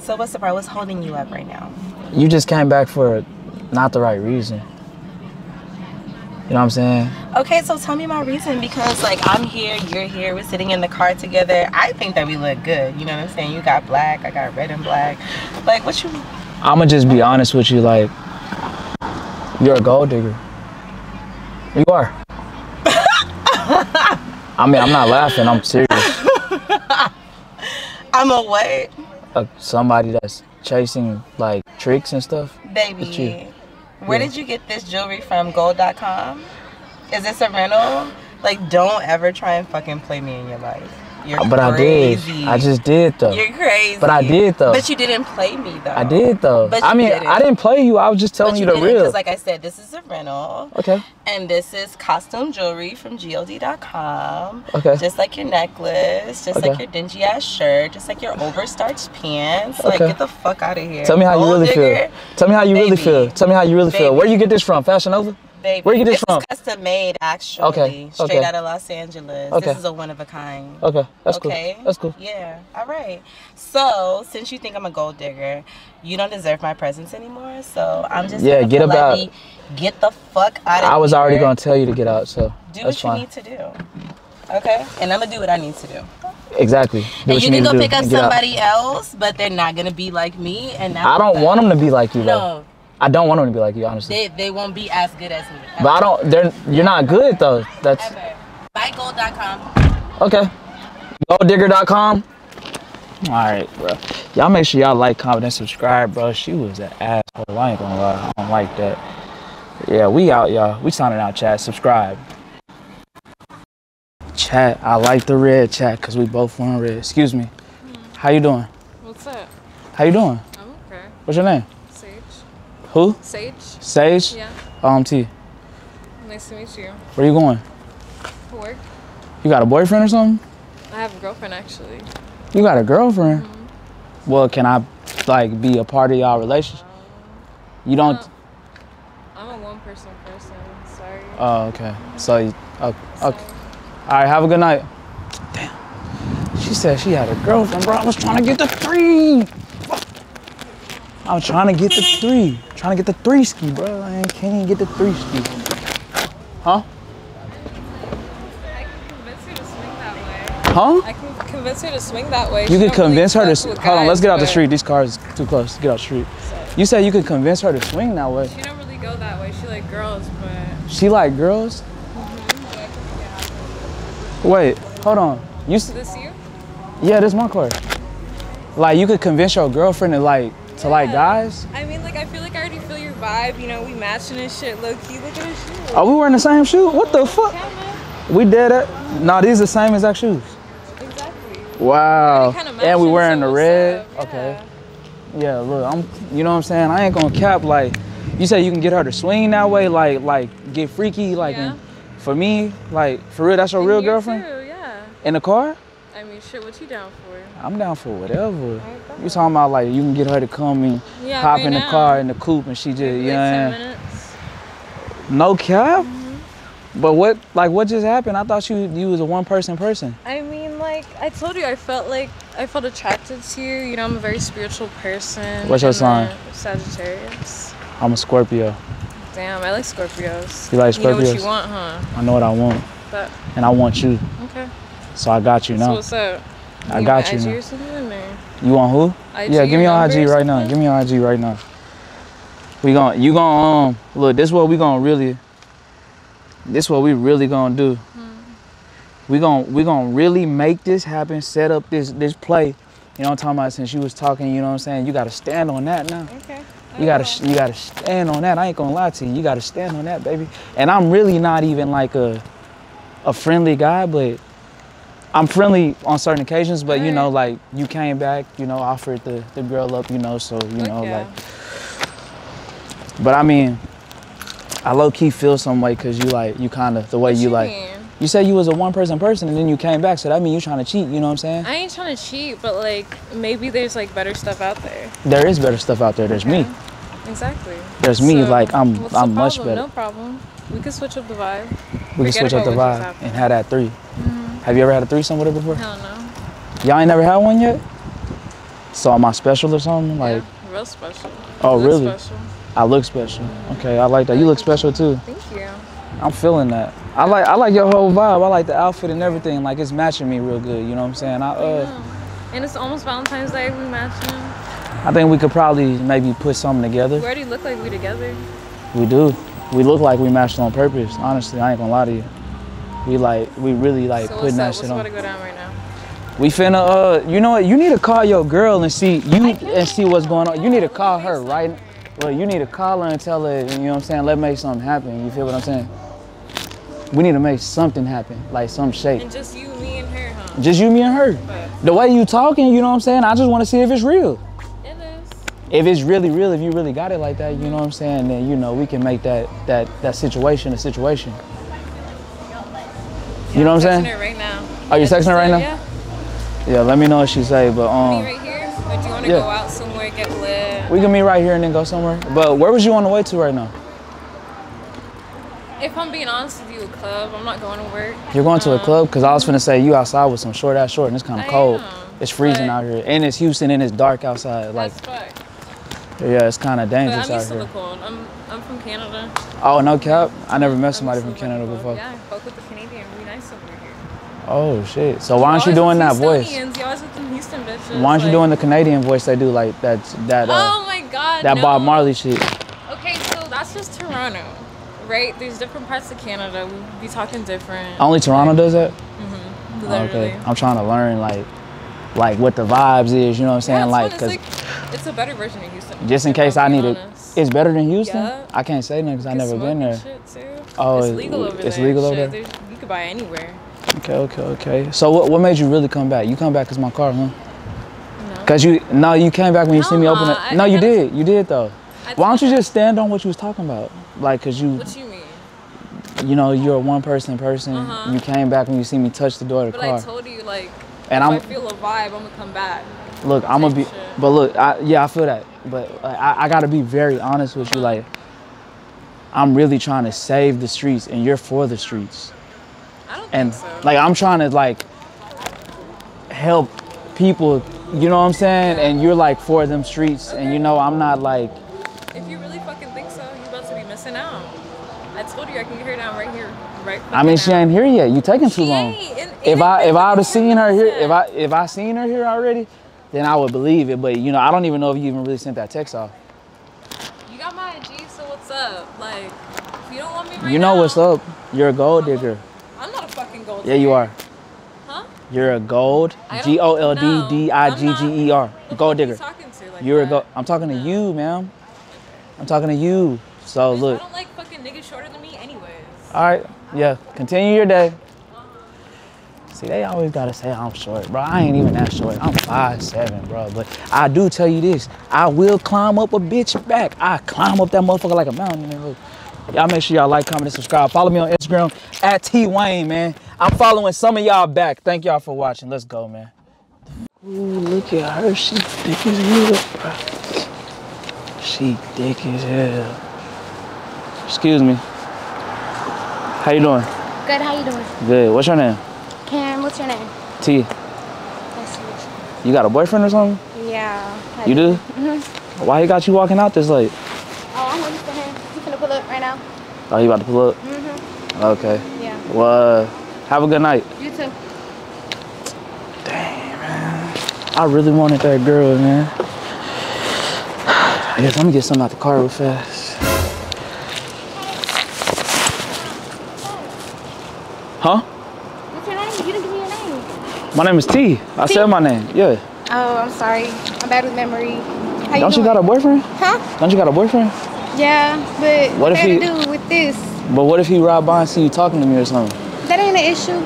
So what's the problem? What's holding you up right now? You just came back for not the right reason. You know what I'm saying? Okay, so tell me my reason because like I'm here, you're here, we're sitting in the car together. I think that we look good. You know what I'm saying? You got black, I got red and black. Like what you I'ma just be honest with you, like you're a gold digger. You are. [laughs] I mean, I'm not laughing. I'm serious. I'm a what? Uh, somebody that's chasing like tricks and stuff. Baby. Where Yeah. did you get this jewelry from? Gold.com? Is this a rental? Like don't ever try and fucking play me in your life. You're But I did. I just did though. You're crazy. But I did, though. But you didn't play me though. I did though. But I mean, didn't. I didn't play you. I was just telling But you, you the real. Because like I said, this is a rental. okay. And this is costume jewelry from GOD.com. Okay. Just like your necklace, just Okay. like your dingy ass shirt, just like your overstarched pants. Like, Okay. get the fuck out of here. Tell me how you Gold really feel. Tell me how you really feel. Tell me how you really feel. Where you get this from? Fashion Nova? Baby. Where you get this this from? custom made, actually. Okay, Straight okay. out of Los Angeles. Okay. This is a one of a kind. Okay, that's okay. cool. That's cool. Yeah. All right. So, since you think I'm a gold digger, you don't deserve my presence anymore. So I'm just Yeah, get about- Get the fuck out of here. I was already gonna tell you to get out, so do what you fine. need to do. Okay, and I'm gonna do what I need to do. Exactly. Do and you, need can to go pick up get out. somebody else, but they're not gonna be like me. And I don't want them to be like you though. No, I don't want them to be like you, honestly. they they won't be as good as me. But I don't. They're. You're not good though. That's Ever. Buygold.com. okay. Golddigger.com. All right, bro. Y'all make sure y'all like, comment, and subscribe, bro. She was an asshole. I ain't gonna lie. I don't like that. Yeah, we out, y'all. We signing out, chat. Subscribe. Chat. I like the red chat because we both want red. Excuse me. How you doing? What's up? How you doing? I'm okay. What's your name? Who? Sage? Sage. Yeah. Um, T. Nice to meet you. Where you going? For work? You got a boyfriend or something? I have a girlfriend actually. You got a girlfriend? Well, can I like be a part of y'all relationship? You don't. I'm a one person person. Sorry. Oh, okay. So, you- okay. Sorry. okay. All right. Have a good night. Damn. She said she had a girlfriend, bro. I was trying to get the three. Fuck. I was trying to get the three. Trying to get the three ski, bro. I can't even get the three ski. Huh? I can convince her to swing that way. Huh? I can convince her to swing that way. You She could don't really convince her to. Hold on, let's get out the street. These cars too close. Get out the street. You said you could convince her to swing that way. She don't really go that way. She like girls, but She like girls? Wait, hold on. You this you? yeah, this my car. Like you could convince your girlfriend to like to like guys? I mean, like I feel like I already feel your vibe. You know, we matching and shit. Low key, look at his shoes. Oh, Are we wearing the same shoe? What the fuck? We did it. Nah, these the same exact shoes. Exactly. Wow. And we wearing the red. Okay. Yeah. Look, I'm you know what I'm saying? I ain't gonna cap like you say you can get her to swing that way, like like get freaky, like Yeah. for me, like for real, that's your And real girlfriend? Too, yeah. In the car? I mean, shit. What you down for? I'm down for whatever. You talking about like you can get her to come and Yeah. hop right in the now. car in the coupe and she just Maybe you like know 10 what I'm saying? minutes. no cap. Mm-hmm. But what, like, what just happened? I thought you you was a one person person. I mean, like I told you, I felt like I felt attracted to you. You know, I'm a very spiritual person. What's your sign? Sagittarius. I'm a Scorpio. Damn, I like Scorpios. You like Scorpios? You know what you want, huh? I know what I want, But and I want you. okay. So I got you So now. what's up? I Need got you now. or something, or? You want who? IG yeah, give me your IG right now. Give me your IG right now. We gon' you gon' um look. This what we gonna really. This what we really gonna do. We gon' we gonna really make this happen. Set up this this play. You know what I'm talking about? Since you was talking, you know what I'm saying. You gotta stand on that now. Okay. You gotta you gotta stand on that. I ain't gonna lie to you. You gotta stand on that, baby. And I'm really not even like a a friendly guy, but I'm friendly on certain occasions. But you know, like you came back, you know, offered the the girl up, you know, so you know, yeah. like. But I mean, I low key feel some way because you like you kind of the way What you you like. You said you was a one person person and then you came back, so that mean you trying to cheat. You know what I'm saying? I ain't trying to cheat, but like maybe there's like better stuff out there. There is better stuff out there. There's me. Exactly. There's me. So, Like I'm I'm much better. No problem. We could switch up the vibe. we can forget switch up the vibe and have that 3 mm-hmm. Have you ever had a threesome with her before? Hell no. Y'all ain't never had one yet? So am I special or something? Like yeah, real special. Oh, Real really? Special. I look special. Okay, I like that. You look special too. Thank you. I'm feeling that. I like I like your whole vibe. I like the outfit and everything. Like it's matching me real good. You know what I'm saying? I uh Yeah. And it's almost Valentine's Day. We matching. I think we could probably maybe put something together. We already look like we together. We do. We look like we matched on purpose. Honestly, I ain't gonna lie to you. We like we really like so putting that shit on. about to go down right now? We finna uh you know what? You need to call your girl and see you and see what's going on. You need to call her right well, you need to call her and tell her, you know what I'm saying, let's make something happen. You feel what I'm saying? We need to make something happen, like some shape. And just you, me, and her, huh? Just you, me, and her. But The way you talking, you know what I'm saying? I just want to see if it's real. it is. If it's really real, if you really got it like that, you know what I'm saying? Then you know we can make that that that situation a situation. You know what I'm saying? her right now. Are you I texting her right now? Yeah. Yeah, let me know what she say. But um, right here? Or do you want to Yeah. go out somewhere, get lit? we can meet right here and then go somewhere. But where was you on the way to right now? If I'm being honest with you, a club. I'm not going to work. You're going to a Um, club? Cause I was finna say you outside with some short ass short and it's kind of cold. am, It's freezing out here, and it's Houston and it's dark outside. Like, yeah, it's kind of But dangerous I'm out here. I'm, I'm from Canada. Oh no cap! I never met I'm somebody from Canada before. Yeah, fuck with the Canadian. We nice over here. Oh shit! So why aren't you doing that voice? Houstonians, You always with them Houston bitches. Why aren't you doing the Canadian voice they do like that that uh, Oh my god. that no. Bob Marley shit? Okay, so that's just Toronto, right? There's different parts of Canada. We be talking different. Only Toronto does that? Literally. Okay, I'm trying to learn like like what the vibes is. You know what I'm saying? Yeah, like, cause it's like it's a better version of Houston. just in case I'm need it, it's better than Houston. Yeah. I can't say nothing because I You can never been there. Shit too. Oh, it's legal over it's there. legal over Shit, there? there's- You could buy anywhere. Okay, okay, okay. So what what made you really come back? You come back cause my car, huh? No. Cause you no, you came back when you see me open it. I- No, you did. You did though. Why don't you just stand on what you was talking about? Like, cause you What you mean? you know you're a one person person. Uh-huh. You came back when you see me touch the door of the But car. I told you like. And if I'm- I feel a vibe, I'm gonna come back. Look, I'm gonna be, shit. but look, I, yeah, I feel that, but like, I, I gotta be very honest with you. Like, I'm really trying to save the streets, and you're for the streets, and so. like I'm trying to like help people. You know what I'm saying? And you're like for them streets, and you know I'm not like. if you really fucking think so, you're about to be missing out. I told you I can get her down right here, right. I mean, she ain't here yet. You taking too She long. If I if I would have seen her here, if I if I seen her here already, then I would believe it. But you know, I don't even know if you even really sent that text off. You got my IG, so what's up? Like, if you don't want me right You know now, what's up. You're a gold digger. I'm not a fucking gold. Yeah, you are. Huh? You're a gold, G O L D D I G G E R. G O L D no, D I G G R, I'm not- who gold the fuck you digger. talking to like You're a that? gold. I'm talking to you, ma'am. I'm talking to you. So look, I don't like fucking niggas shorter than me, anyways. all right, yeah. Continue your day. See, they always gotta say I'm short, bro. I ain't even that short. I'm five seven, bro. But I do tell you this: I will climb up a bitch back. I climb up that motherfucker like a mountain. Nigga. Y'all make sure y'all like, comment, and subscribe. Follow me on Instagram at T Wayne, man. I'm following some of y'all back. Thank y'all for watching. Let's go, man. Ooh, look at her. She thick as hell, bro. She thick as hell. Excuse me. How you doing? Good, how you doing? Good. What's your name? Karen, what's your name? T. Nice to meet You got a boyfriend or something? Yeah. I You do? Mm-hmm. [laughs] Why he got you walking out this late? Oh, up right now. Oh, he about to pull up? Mm-hmm. Okay. Yeah. Well, have a good night. You too. Damn. man. I really wanted that girl, man. I guess I'm gonna get something out the car real fast. Huh? What's your name? You didn't give me your name. My name is T. I T? said my name. Yeah. Oh, I'm sorry. I'm bad with memory. How Don't you doing? got a boyfriend? Huh? Don't you got a boyfriend? Yeah, but What if he- to do with this? But what if he ride by and see you talking to me or something? That ain't an issue.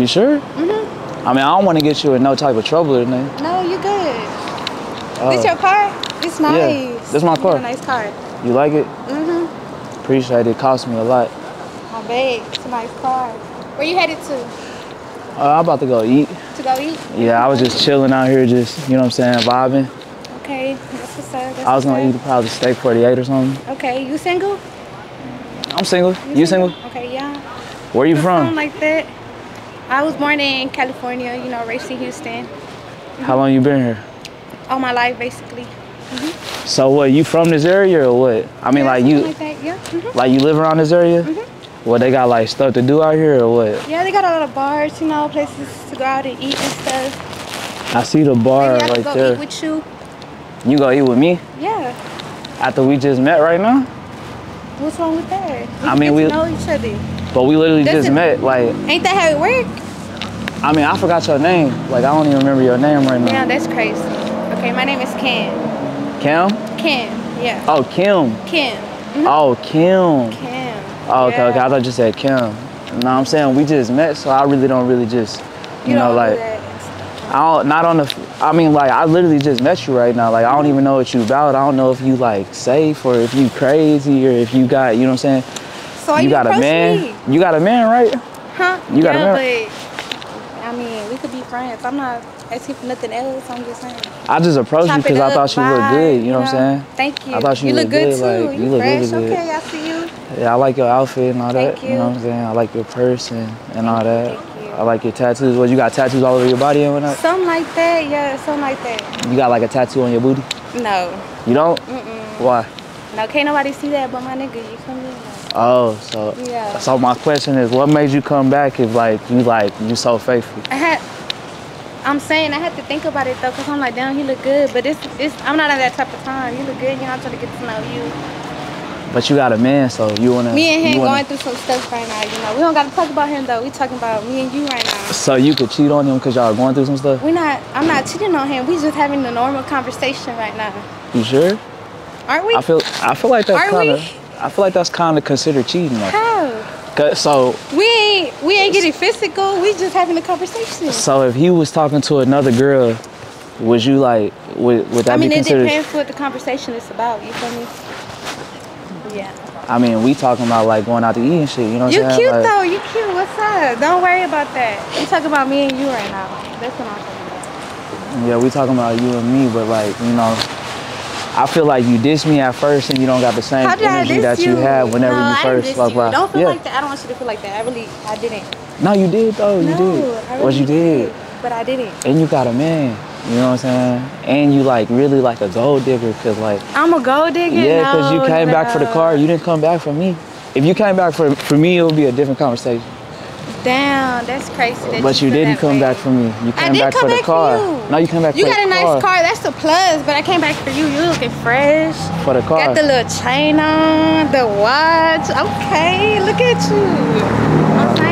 You sure? Mm-hmm. I mean, I don't want to get you in no type of trouble or anything. No, you good. Oh, This your car? It's nice. this my car. a nice car. you like it? Mm-hmm. Appreciate it. Cost me a lot. My bag. It's a nice car. Where you headed to? Uh, I'm about to go eat. To go eat? Yeah, I was just chilling out here, just, you know what I'm saying, vibing. Okay. What's I was gonna eat probably steak 48 or something. Okay, you single? I'm single. You single? Okay, yeah. Where are you Something from? like that. I was born in California, you know, raised in Houston. How long you been here? All my life, basically. So what, you from this area or what? I mean Yeah, like you Like that, yeah. mhm. like you live around this area? Well they got like stuff to do out here or what? Yeah, they got a lot of bars, you know, places to go out and eat and stuff. I see the bar Maybe I could right go there. eat with you. You go eat with me Yeah. after we just met right now? What's wrong with that? We I mean, we- know each other. But we literally just met. Like, Ain't that how it work? I mean, I forgot your name. Like, I don't even remember your name right now. Yeah, that's crazy. Okay, my name is Kim. Kim? Kim. Yeah. Oh, Kim. Kim. Mm-hmm. Oh, Kim. Kim. Oh, okay, okay. Yeah. I thought you said Kim. No, I'm saying we just met, so I really don't really just, you, know, don't do like, that. I don't, not on the, I mean, like, I literally just met you right now. Like, I don't even know what you about. I don't know if you, like, safe or if you crazy or if you got, you know what I'm saying? So why you got a man. Me? You got a man, right? Huh? You got a man? but I mean, we could be friends. I'm not asking for nothing else. I'm just saying. I just approached you because I thought you looked good. You know, what I'm saying? Thank you. I thought you look looked good, good, too. like, you, you look fresh. really good. Okay, I see you. Yeah, I like your outfit and all that. Thank You. know what I'm saying? I like your person and all that. I like your tattoos. What you got tattoos all over your body and whatnot? Something like that. Yeah, something like that. You got like a tattoo on your booty? No. You don't? Mm-mm. Why? No, can't nobody see that but my nigga. You feel me? Oh, so Yeah. so my question is, what made you come back if like you like you so faithful? I had. I'm saying I had to think about it though, cause I'm like, damn, he look good, but it's, it's I'm not at that type of time. You look good, you know, I'm trying to get to know you. But you got a man, so you wanna. Me and him wanna- going through some stuff right now, you know. We don't gotta talk about him though. We talking about me and you right now. So you could cheat on him because y'all going through some stuff. We not. I'm not cheating on him. We just having a normal conversation right now, You sure? aren't we? I feel I feel like that's kind of I feel like that's kind of considered cheating. Like. How? 'Cause- So We ain't. We ain't getting physical. We just having a conversation. so if he was talking to another girl, would you like would would that be? considered? I mean, it depends what the conversation is about. You feel me? Yeah. I mean, we talking about like going out to eat and shit. You know what You I'm saying? You cute Like, though. You cute. What's up? Don't worry about that. We talking about me and you right now. That's what I'm talking about. Yeah, we talking about you and me, but like you know, I feel like you dissed me at first and you don't got the same energy that you, you? had whenever no, you first like you. Don't feel yeah. like that. I don't want you to feel like that. I really, I didn't. No, you did though. You no, did. I really what you did. But I didn't. And you got a man. You know what I'm saying? And you like really like a gold digger, cause like I'm a gold digger. yeah, cause you No, came back for the car. You didn't come back for me. If you came back for for me, it would be a different conversation. Damn, that's crazy. That But you feel didn't come way. back for me. You came back come for the back car. for you. No, you came back for me. You for got a nice car. car. That's the plus. But I came back for you. You looking fresh. For the car. Got the little chain on, the watch. Okay, look at you. Saying.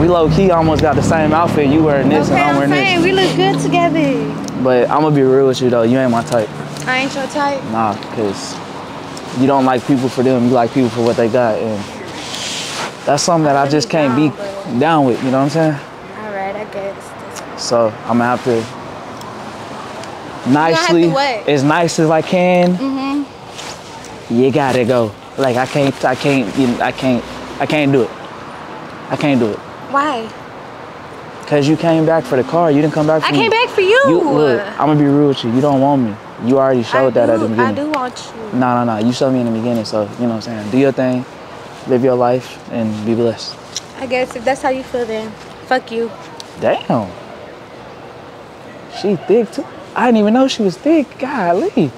We low key almost got the same outfit. You wearing this Okay, and I'm I'm wearing saying this. we look good together. But I'm gonna be real with you though. You ain't my type. I ain't your type. Nah, cause you don't like people for them. You like people for what they got, and that's something that I just can't be down, down with. You know what I'm saying? All right, I guess. So I'm gonna have to nicely, what? as nice as I can. Mm-hmm. You gotta go. Like I can't, I can't, you know, I can't, I can't do it. I can't do it. Why? Cause you came back for the car. You didn't come back for I me. I came back for you. You look. I'm gonna be real with you. You don't want me. You already I showed that at the beginning. I do want you. No, no, no. You showed me in the beginning, so you know what I'm saying. Do your thing. live your life, and be blessed. I guess if that's how you feel, then fuck you. Damn. She thick too. I didn't even know she was thick. Golly.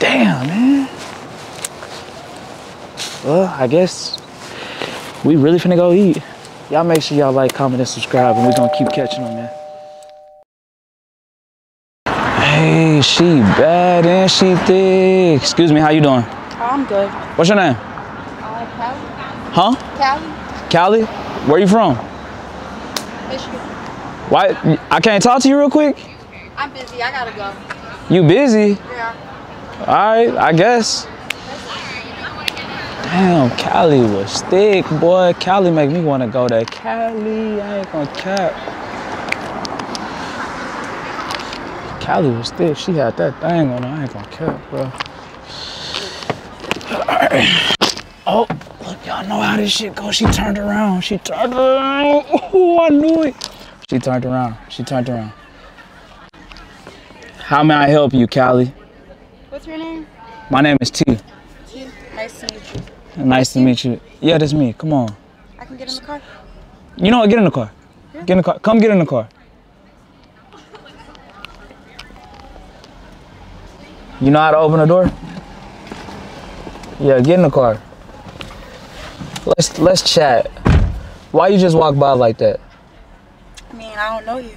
Damn, man. Well, I guess we really finna go eat. Y'all make sure y'all like, comment, and subscribe, and we're gonna keep catching them, man. Hey, she bad and she thick. Excuse me, how you doing? I'm good. What's your name? Uh, Cali? Huh? Cali? Callie? Where you from? Michigan. Why? I can't talk to you real quick? I'm busy. I gotta go. You busy? Yeah. All right, I guess. Damn, Cali was thick, boy. Cali make me want to go to Cali. I ain't gonna cap. Cali was thick. She had that thing on her. I ain't gonna cap, bro. [clears throat] Oh, look, y'all know how this shit goes. She turned around. She turned around. [laughs] Oh, I knew it. She turned around. She turned around. How may I help you, Cali? What's your name? My name is. T. Nice to meet you. Nice to meet you. Yeah, that's me. Come on. I can get in the car. You know what? Get in the car. Get in the car. Come get in the car. You know how to open the door? Yeah, get in the car. Let's let's chat. Why you just walk by like that? I mean, I don't know you.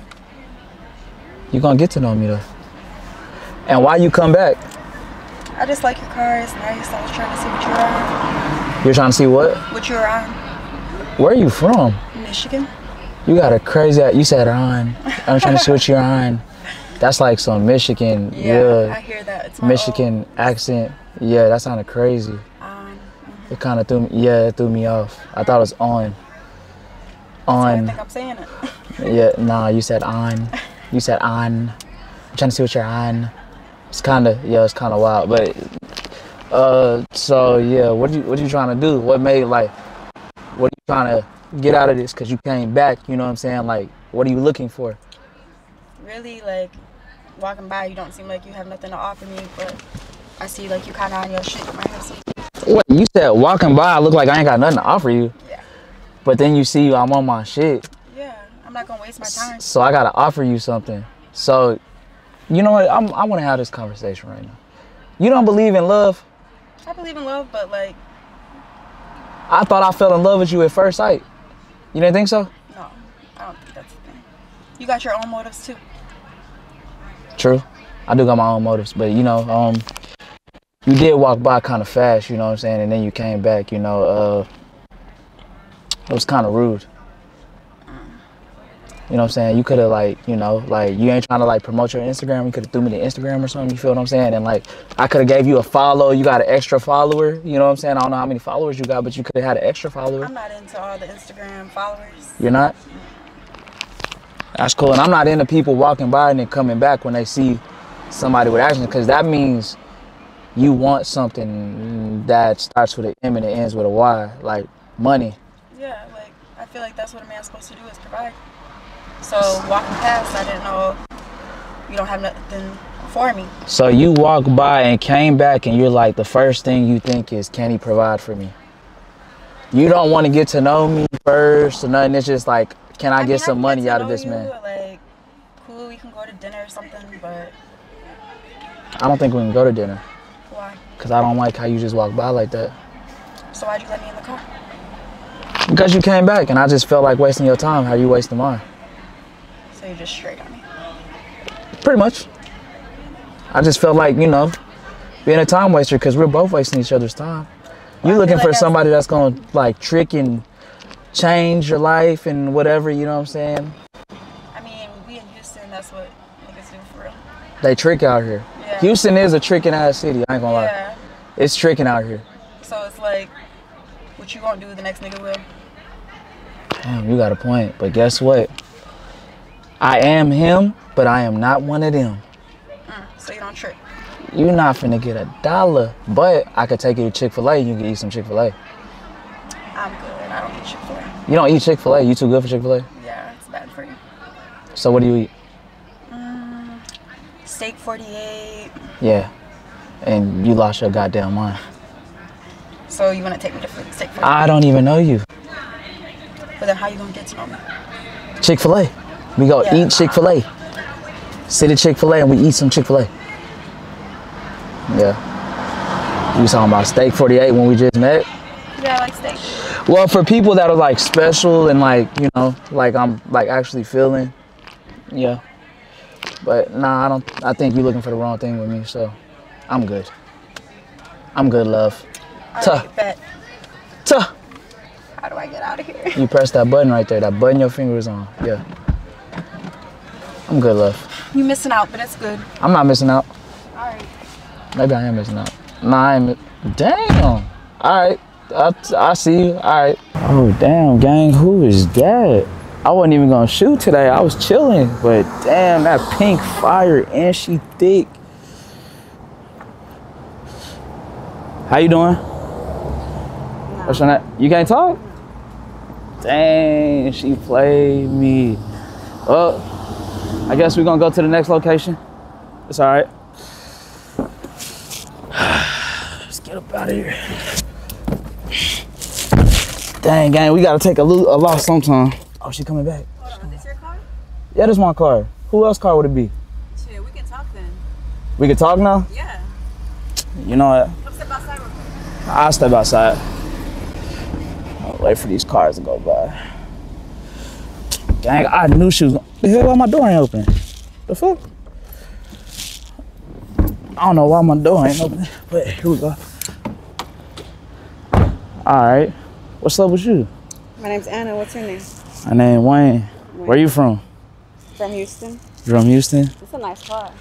You gonna get to know me though. And why you come back? I just like your car. It's nice. I was trying to see what you're on. You're trying to see what? What you're on. Where are you from? Michigan. You got a crazy. You said on. I'm trying to see what you're on. That's like some Michigan. Yeah, Yeah. I hear that. It's Michigan accent. Yeah, that sounded crazy. old, um, It kind of threw me. Yeah, it threw me off. I thought it was on. On. I think I'm saying it. Yeah, nah. You said on. You said on. I'm trying to see what you're on. It's kind of yeah. It's kind of wild, but uh. So yeah, what you what you trying to do? What made like? What are you trying to get out of this? Cause you came back. You know what I'm saying? Like, what are you looking for? really, like, walking by, you don't seem like you have nothing to offer me, but I see, like, you kind of on your shit. You might have something. What you said? Walking by, I look like I ain't got nothing to offer you. Yeah. But then you see I'm on my shit. Yeah, I'm not to waste my time. So I gotta offer you something. So, you know what? I'm, I want to have this conversation right now. You don't believe in love? I believe in love, but, like, I thought I fell in love with you at first sight. You didn't think so? no, I don't think that's the thing. You got your own motives, too. True. I do got my own motives, but you know, um, you did walk by kind of fast. You know what I'm saying? And then you came back. You know, uh, it was kind of rude. You know what I'm saying? You could have like, you know, like you ain't trying to like promote your Instagram. You could have threw me the Instagram or something. You feel what I'm saying? And like, I could have gave you a follow. You got an extra follower. You know what I'm saying? I don't know how many followers you got, but you could have had an extra follower. I'm not into all the Instagram followers. You're not? That's cool. And I'm not into people walking by and then coming back when they see somebody with action because that means you want something that starts with an M and it ends with a Y, like money. Yeah, like, I feel like that's what a man's supposed to do is provide. So, walking past, I didn't know you don't have nothing for me. So you walk by and came back and you're like, the first thing you think is, can he provide for me? You don't want to get to know me first or nothing. It's just like, can I, mean, get some can money out of this you, man? Like, cool, we can go to dinner or something, but I don't think we can go to dinner why? because I don't like how you just walk by like that. So why'd you let me in the car? Because you came back and I just felt like wasting your time. How you wasting mine? So you're just straight on me. Pretty much. I just felt like, you know, being a time waster because we're both wasting each other's time. You looking feel for that's- somebody that's gonna like trick and change your life and whatever, you know what I'm saying? I mean, we in Houston, that's what niggas do for real. They trick out here. Yeah. Houston is a tricking ass city, I ain't gonna lie. Yeah. It's tricking out here. So it's like, what you gonna do, the next nigga will. Damn, you got a point. But guess what? I am him, but I am not one of them. Mm, so you don't trick. You're not finna get a dollar. But I could take you to Chick-fil-A, and you can eat some Chick-fil-A. I'm good. I don't eat Chick fil A. You don't eat Chick-fil-A, you too good for Chick-fil-A? Yeah, it's bad for you. So what do you eat? Mm, steak 48, Yeah. And you lost your goddamn mind. So you want to take me to? Steak food? I don't even know you. but then how you gonna get to know me? Chick Fil A. We go Yeah. eat Chick Fil A. Sit at Chick Fil A and we eat some Chick Fil A. Yeah. You talking about steak 48 when we just met. Yeah, I like steak. Well, for people that are like special and like you know, like I'm like actually feeling, yeah. But nah, I don't. I think you're looking for the wrong thing with me. So, I'm good. I'm good, love. Tuh. Tuh. How do I get out of here? You press that button right there. That button your finger is on. Yeah. I'm good, love. You missing out, but it's good. I'm not missing out. Alright. Maybe I am missing out. Nah, I am. Damn. All right. I, I see you. All right. Oh, damn, gang. Who is that? I wasn't even gonna shoot today. I was chilling, but damn, that pink fire and she thick. How you doing? What's your name? You can't talk? Dang, she played me. Oh, I guess we're gonna go to the next location. It's all right. [sighs] Let's get up out of here. Dang, gang, we gotta take a, lo- a loss sometime. Oh, she coming back. Hold on, is this your car? Yeah, this my car. Who else car would it be? Shit, we can talk then. We can talk now? Yeah. You know what? Come step outside real quick. I'll step outside. I'll wait for these cars to go by. Dang, I knew she was gonna. The hell, why my door ain't open? The fuck? I don't know why my door ain't open, but here we go. Alright. What's up with you? My name's Anna. What's your name? My name Wayne. Where are you from? From Houston. From Houston? It's a nice car.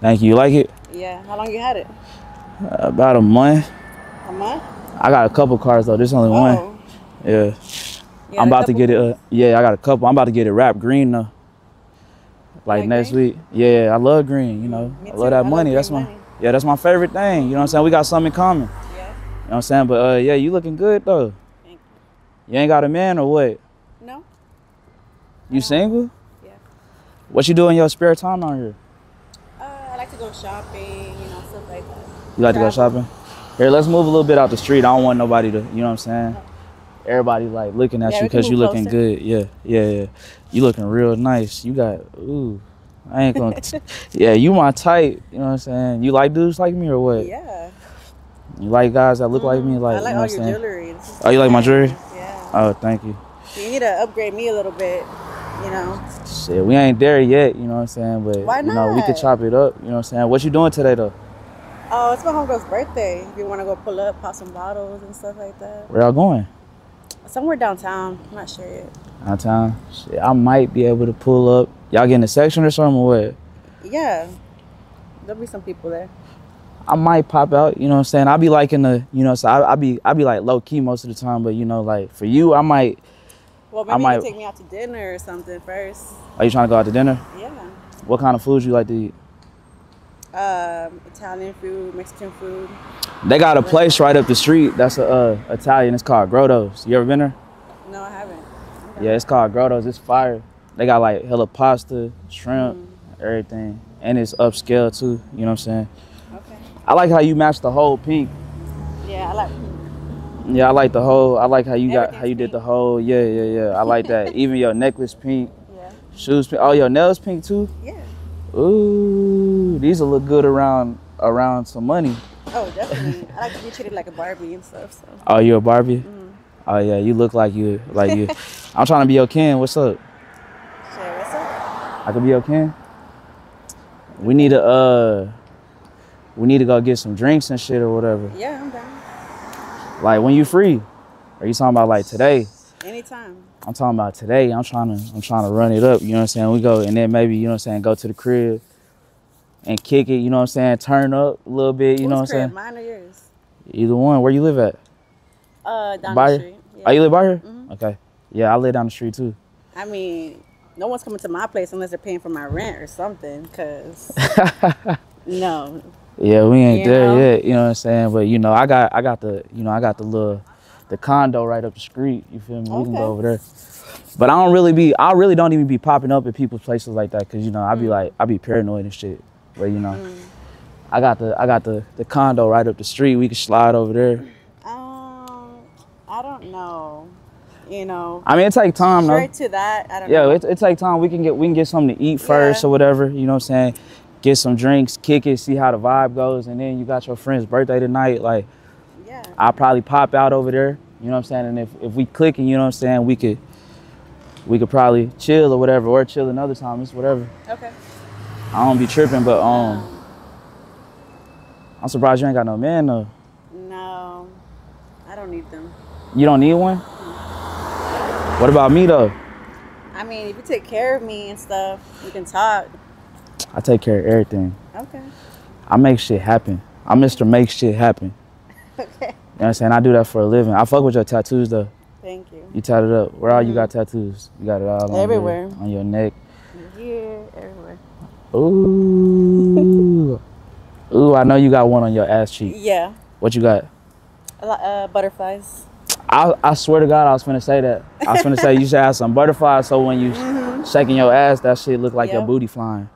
Thank you. You like it? Yeah. How long you had it? About a month. A month? I got a couple cars though. There's only one. Oh. Yeah. I'm about to get it. Uh, yeah, I got a couple. I'm about to get it wrapped green though. Like like next green? week. Yeah, I love green. You know, Me I love I that love money. green That's my money. yeah, that's my favorite thing. You know what I'm saying? We got something in common. Yeah. You know what I'm saying? But uh, yeah, you looking good though. Thank You you ain't got a man or what? No? You single? Yeah. What you do in your spare time out here? Uh, I like to go shopping, you know, stuff like that. You like to go shopping? Here, let's move a little bit out the street. I don't want nobody to, you know what I'm saying? Everybody like looking at Yeah, you because you looking closer. good. Yeah, yeah, yeah. You looking real nice. You got ooh. I ain't gonna. [laughs] yeah, you my type. You know what I'm saying? You like dudes like me or what? Yeah. You like guys that look like me? Mm-hmm. Like, I like you know all what your jewelry. Oh, you like my jewelry? Yeah. Oh, thank you. You need to upgrade me a little bit, you know. Shit, we ain't there yet. You know what I'm saying? But Why you know, we could chop it up. You know what I'm saying? What you doing today though? Oh, it's my homegirl's birthday. If you want to go pull up, pop some bottles and stuff like that. Where y'all going? Somewhere downtown. I'm not sure yet. Downtown. Shit, I might be able to pull up. Y'all getting a section or something or what? Yeah. There'll be some people there. I might pop out, you know what I'm saying? I'll be like in the, you know, so I, I be I'll be like low key most of the time, but you know, like for you, I might. Well, I maybe might- you take me out to dinner or something first. Are you trying to go out to dinner? Yeah. What kind of food you like to eat? Um, Italian food, Mexican food. They got a place right up the street that's a uh, Italian. It's called Grotto's. You ever been there? No, I haven't. Yeah, it's called Grotto's. It's fire. They got like hella pasta, shrimp, everything, and it's upscale too. You know what I'm saying? Okay. I like how you match the whole pink. Yeah, I like. pink. Yeah, I like the whole. I like how you got how you did pink. the whole. Yeah, yeah, yeah. I like that. [laughs] Even your necklace pink, Yeah. shoes pink. Oh, your nails pink too. Yeah. Ooh, these will look good around around some money. Oh, definitely. I like to be treated like a Barbie and stuff. So. Oh, you a Barbie? Oh yeah, you look like you like you. [laughs] I'm trying to be your Ken. What's up? Sure. What's up? I could be your Ken. We need to uh, we need to go get some drinks and shit or whatever. Yeah, I'm down. Like when you free? Are you talking about like today? Anytime. I'm talking about today. I'm trying to I'm trying to run it up. You know what I'm saying? We go and then maybe you know what I'm saying. Go to the crib and kick it. You know what I'm saying? Turn up a little bit. You know what I'm saying? Mine or yours? Either one. Where you live at? Uh, down By the street. Yeah. Oh, you live by here? Okay. Yeah, I live down the street too. I mean, no one's coming to my place unless they're paying for my rent or something. Cause [laughs] no, Yeah, we ain't You there know? yet. You know what I'm saying? But you know, I got I got the you know I got the little the condo right up the street. You feel me? We can go over there. But I don't really be I really don't even be popping up at people's places like that because you know Mm. I be like I be paranoid and shit. But you know, I got the I got the the condo right up the street. We can slide over there. um, I don't know. You know, I mean, it take time though. straight to that. I don't Yeah, know. it, it take time. We can get we can get something to eat first Yeah. or whatever. You know what I'm saying? Get some drinks, kick it, see how the vibe goes, and then you got your friend's birthday tonight. Like. I'll probably pop out over there. You know what I'm saying? And if, if we clicking, you know what I'm saying, we could we could probably chill or whatever, or chill another time. It's whatever. Okay. I don't be tripping, but um, I'm surprised you ain't got no man though. No, I don't need them. You don't need one. What about me though? I mean, if you take care of me and stuff, we can talk. I take care of everything. Okay. I make shit happen. I'm Mr. Make Shit Happen. [laughs] Okay. You know what I'm saying? I do that for a living. I fuck with your tattoos though. Thank you. You tied it up. Where all you got tattoos? You got it all on your- Everywhere. on your neck. Yeah, everywhere. Ooh. Ooh, I know you got one on your ass cheek. Yeah. What you got? A lot, uh, butterflies. I, I swear to God, I was finna say that. I was finna say you should have some butterflies so when you [laughs] shaking your ass, that shit look like your booty flying.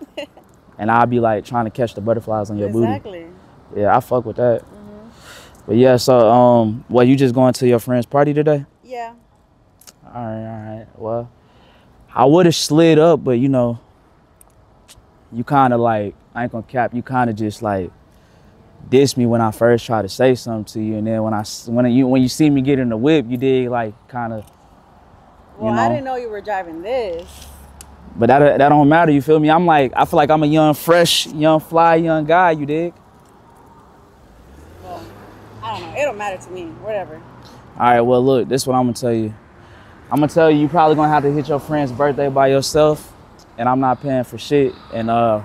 [laughs] and I'll be like trying to catch the butterflies on your booty. exactly. Yeah, I fuck with that. But yeah, so um, what you just going to your friend's party today? Yeah. All right, all right. Well, I would have slid up, but you know, you kind of like I ain't gonna cap. You kind of just like diss me when I first tried to say something to you, and then when I when you when you see me get in the whip, you did like kind of. Well, you I didn't know you were driving this. But that that don't matter. You feel me? I'm like I feel like I'm a young, fresh, young, fly, young guy. You dig? I don't know. It don't matter to me. Whatever. All right. Well, look. This is what I'm gonna tell you. I'm gonna tell you. You probably gonna have to hit your friend's birthday by yourself, and I'm not paying for shit. And uh,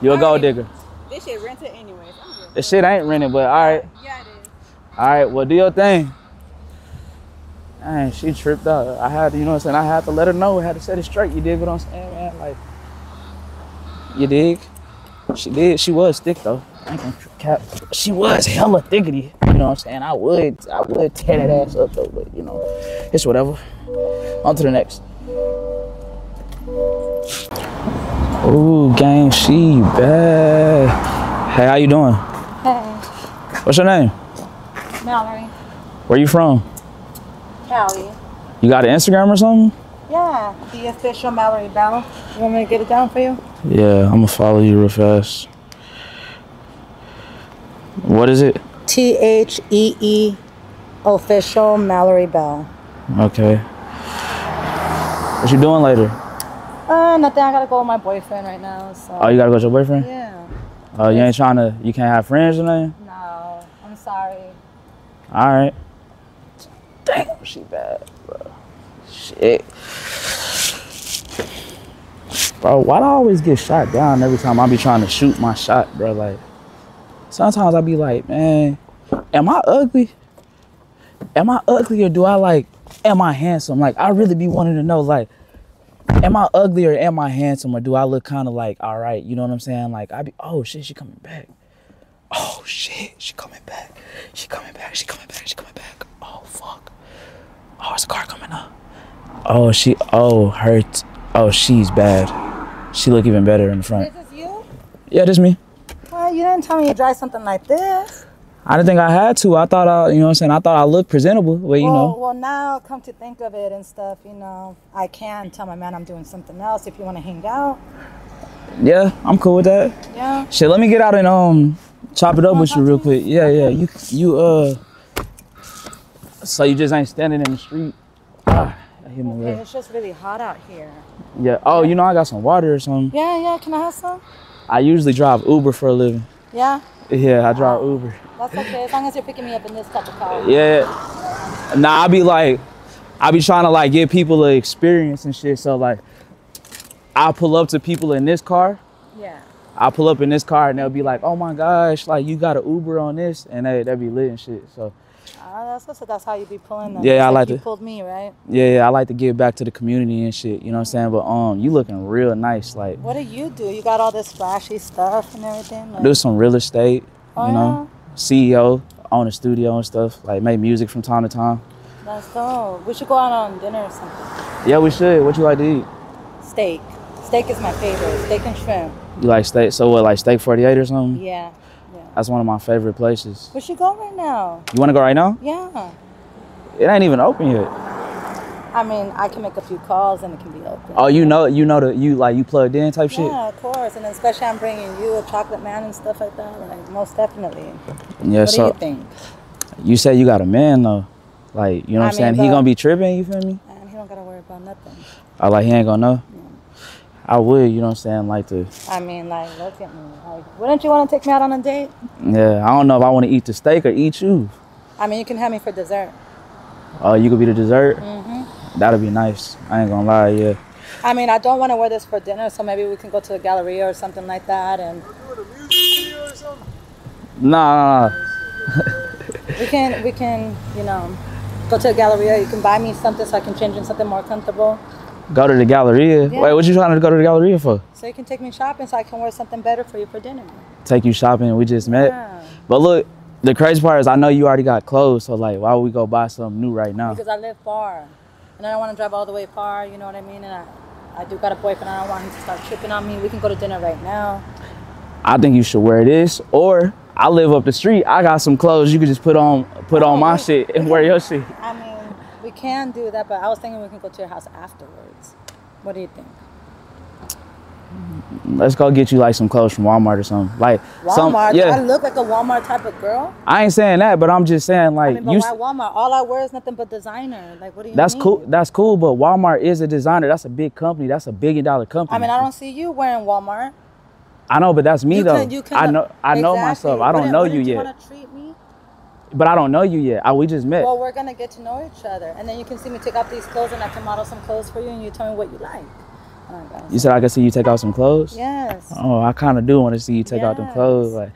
you're a gold right. digger. This shit rented anyways. The shit ain't rented, but all right. Yeah, it is. All right, well, do your thing. Dang, she tripped out. I had to, you know what I'm saying? I had to let her know. I had to set it straight. You dig what I'm saying, man? Like, you dig? She did. She was thick, though. I ain't gonna cap. She was hella thickety. You know what I'm saying? I would, I would tear that ass up, though, but, you know, it's whatever. On to the next. Ooh, gang, she bad. Hey, how you doing? Hey, What's your name? Mallory. Where you from? Callie. You got an Instagram or something? Yeah, the official Mallory Bell. You want me to get it down for you? Yeah, I'm gonna follow you real fast. What is it? T H E E official Mallory Bell. Okay. What you doing later? Uh, nothing. I gotta go with my boyfriend right now. So. Oh, you gotta go with your boyfriend? Yeah. Oh, you ain't trying to, you can't have friends or nothing? No, I'm sorry. Alright. Damn, she bad, bro. Shit. Bro, why do I always get shot down every time I be trying to shoot my shot, bro? Like, sometimes I be like, man, am I ugly? Am I ugly or do I like, am I handsome? Like, I really be wanting to know, like, am I ugly or am I handsome or do I look kind of like, all right, you know what I'm saying? Like, I be, oh shit, she coming back. Oh shit, she coming back. She coming back. She coming back. She coming back. Oh fuck. Oh, it's a car coming up. Oh, she. Oh, her. Oh, she's bad. She look even better in the front. Is this you? Yeah, this me. You didn't tell me you drive something like this. I didn't think I had to. I thought I, you know what I'm saying. I thought I looked presentable. Well, you well, know. well, now come to think of it and stuff, you know, I can tell my man I'm doing something else if you want to hang out. Yeah, I'm cool with that. Yeah. Shit, let me get out and um chop it up with you real quick. Yeah, yeah. You you uh. So you just ain't standing in the street. Ah, I hit my Okay, leg. it's just really hot out here. Yeah. Oh, you know I got some water or something. Yeah, yeah. Can I have some? I usually drive Uber for a living. Yeah. Yeah, I drive oh, Uber. That's okay as long as you're picking me up in this type of car. Yeah. Nah, I be like, I be trying to like give people an experience and shit. So like, I pull up to people in this car. Yeah. I pull up in this car and they'll be like, "Oh my gosh, like you got an Uber on this," and they they be lit and shit. So Uh, that's that's how you be pulling them. Yeah, Just I like you to- pulled me, right? yeah, yeah, I like to give back to the community and shit. You know what I'm saying? But um, you looking real nice. Like, What do you do? You got all this flashy stuff and everything. Like, do some real estate. Oh, you know, CEO, own a studio and stuff. Like make music from time to time. That's dope. We should go out on dinner or something. Yeah, we should. What you like to eat? Steak. Steak is my favorite. Steak and shrimp. You like steak? So what? Like steak 48 or something? Yeah. Yeah. That's one of my favorite places. We should go right now. You want to go right now? Yeah. It ain't even open yet. I mean, I can make a few calls and it can be open. Oh, you know, you know the you like you plugged in type shit. Yeah, of course. And especially I'm bringing you a chocolate man and stuff like that. Like, most definitely. Yeah. what so do you think? you said you got a man though. Like you know what I I'm saying? he gonna be tripping. You feel me? And he don't gotta worry about nothing. I like he ain't gonna know. I would, you know what I'm saying? Like to, I mean, like, look at me. Like, wouldn't you want to take me out on a date? yeah. I don't know if I want to eat the steak or eat you. I mean, you can have me for dessert. Oh, you could be the dessert. hmm That'd be nice. I ain't gonna lie. Yeah. I mean, I don't want to wear this for dinner, so maybe we can go to the Galleria or something like that, and Nah, nah, nah. [laughs] we can we can you know go to the Galleria. You can buy me something so I can change in something more comfortable. Go to the Galleria. Yeah. Wait, what you trying to go to the Galleria for? So you can take me shopping so I can wear something better for you for dinner. Take you shopping. We just met. Yeah. But look, the crazy part is I know you already got clothes, so like, why would we go buy something new right now? Because I live far, and I don't want to drive all the way far. You know what I mean? And I, I do got a boyfriend. I don't want him to start tripping on me. We can go to dinner right now. I think you should wear this, or I live up the street. I got some clothes you could just put on, put oh, on my shit and wear your shit. I mean, we can do that, but I was thinking we can go to your house afterwards. What do you think? Let's go get you like some clothes from Walmart or something. Like some, Walmart. yeah. I look like a Walmart type of girl. I ain't saying that, but I'm just saying I like mean, but you. Walmart? All I wear is nothing but designer. Like, what do you That's mean? cool. That's cool. But Walmart is a designer. That's a big company. That's a billion dollar company. I mean, I don't see you wearing Walmart. I know, but that's me you though. Can, you can, I know. I know Exactly. myself. I don't know wouldn't you yet. want to treat me? But I don't know you yet. I, we just met. Well, we're gonna get to know each other, and then you can see me take off these clothes, and I can model some clothes for you, and you tell me what you like. Oh you said I could see you take off some clothes. Yes. Oh, I kind of do want to see you take out them clothes. Like,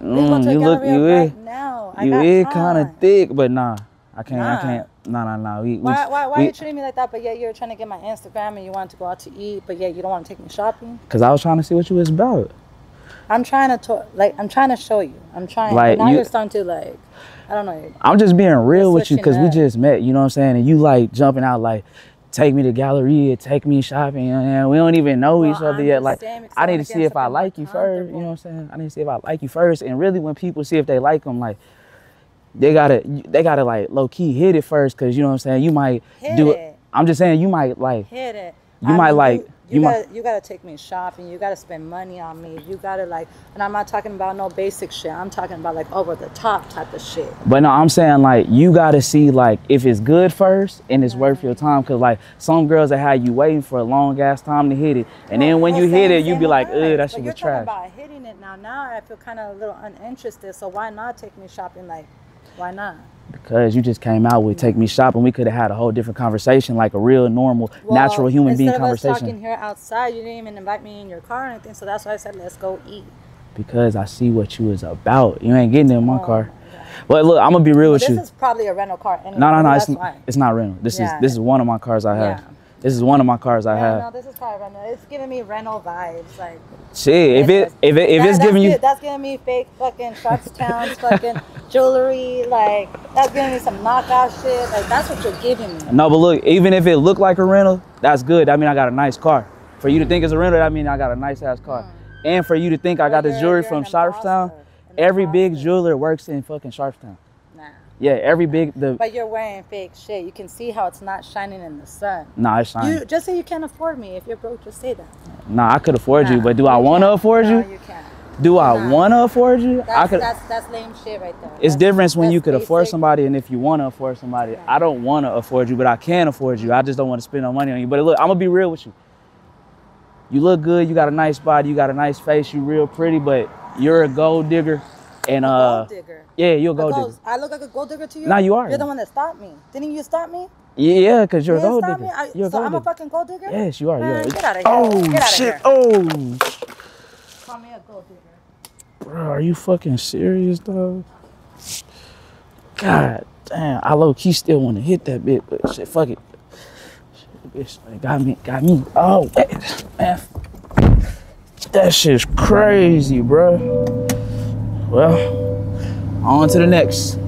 We can go mm, you look, you right is, now. I you got is kind of thick, but nah, I can't, Nah. I can't. Nah, nah, nah. We, Why, why, why we, are you treating me like that? But yet you're trying to get my Instagram, and you want to go out to eat, but yet you don't want to take me shopping. Cause I was trying to see what you was about. I'm trying to talk, like I'm trying to show you. I'm trying. Like, now you- are starting to like, I don't know. I'm just being real with you because we just met. You know what I'm saying? And you like jumping out like, take me to Galleria, take me shopping, and we don't even know Well, each other I'm yet. Like, because I I need wanna see if I like you first. You know what I'm saying? I need to see if I like you first. And really, when people see if they like them, like. They gotta, they gotta like low key hit it first, cause you know what I'm saying. You might Hit do it. I'm just saying you might like Hit it. You might like- You, you might- gotta, you gotta take me shopping. You gotta spend money on me. You gotta like, and I'm not talking about no basic shit. I'm talking about like over the top type of shit. But no, I'm saying like you gotta see like if it's good first and it's worth your time. Cause like some girls that have you waiting for a long ass time to hit it, and then when Well, you hit it, you same be like, ugh, that But shit was trash. talking about hitting it now. Now I feel kind of a little uninterested. So why not take me shopping? Like, why not? Because you just came out with take me shopping, we could have had a whole different conversation, like a real normal, natural human being of us conversation. talking here outside, you didn't even invite me in your car or anything. So that's why I said let's go eat. Because I see what you was about. You ain't getting in my Oh, car. But look, I'm gonna be real Well, with this you. is probably a rental car. Anyway. No, no, no, it's, why. it's not rental. This Yeah. is this is one of my cars I have. Yeah. This is one of my cars I have. no, this is probably rental. It's giving me rental vibes. Like Shit, if it if it if that- it's giving you that's giving me fake fucking Sharpstown's fucking jewelry. Like that's giving me some knockout shit. Like that's what you're giving me. No, but look, even if it looked like a rental, that's good. I mean, I got a nice car. For you to think it's a rental, that mean I got a nice ass car. Mm. And for you to think I got this jewelry from Sharpstown. Every big jeweler works in fucking Sharpstown. Nah. Yeah, every big the But you're wearing fake shit. You can see how it's not shining in the sun. nah, it's shine. You just say you can't afford me. If you're broke, just say that. Nah, I could afford you, but do I want to afford no, you? you can't. Do I Nah. want to afford you? I That's, could. that's that's lame shit right there. It's That's- different when you could afford somebody and if you want to afford somebody. I don't want to afford you, but I can afford you. I just don't want to spend no money on you. But look, I'm gonna be real with you. You look good. You got a nice body. You got a nice face. You real pretty, but you're a gold digger. And uh, gold digger. Yeah, you're a A gold gold- digger. I look like a gold digger to you? Nah, you are. You're the one that stopped me. Didn't you stop me? Yeah, because you're you a gold digger. I, You're a so gold I'm a fucking gold digger? Yes, you are. You Man, are. get outta oh, here. Oh Get outta shit! here. Oh, Call me a gold digger. bro, are you fucking serious, dog? God damn, I low key still want to hit that bit, but shit, fuck it. Shit, bitch, like, got me, got me. Oh, man, that shit's crazy, bro. Well, on to the next.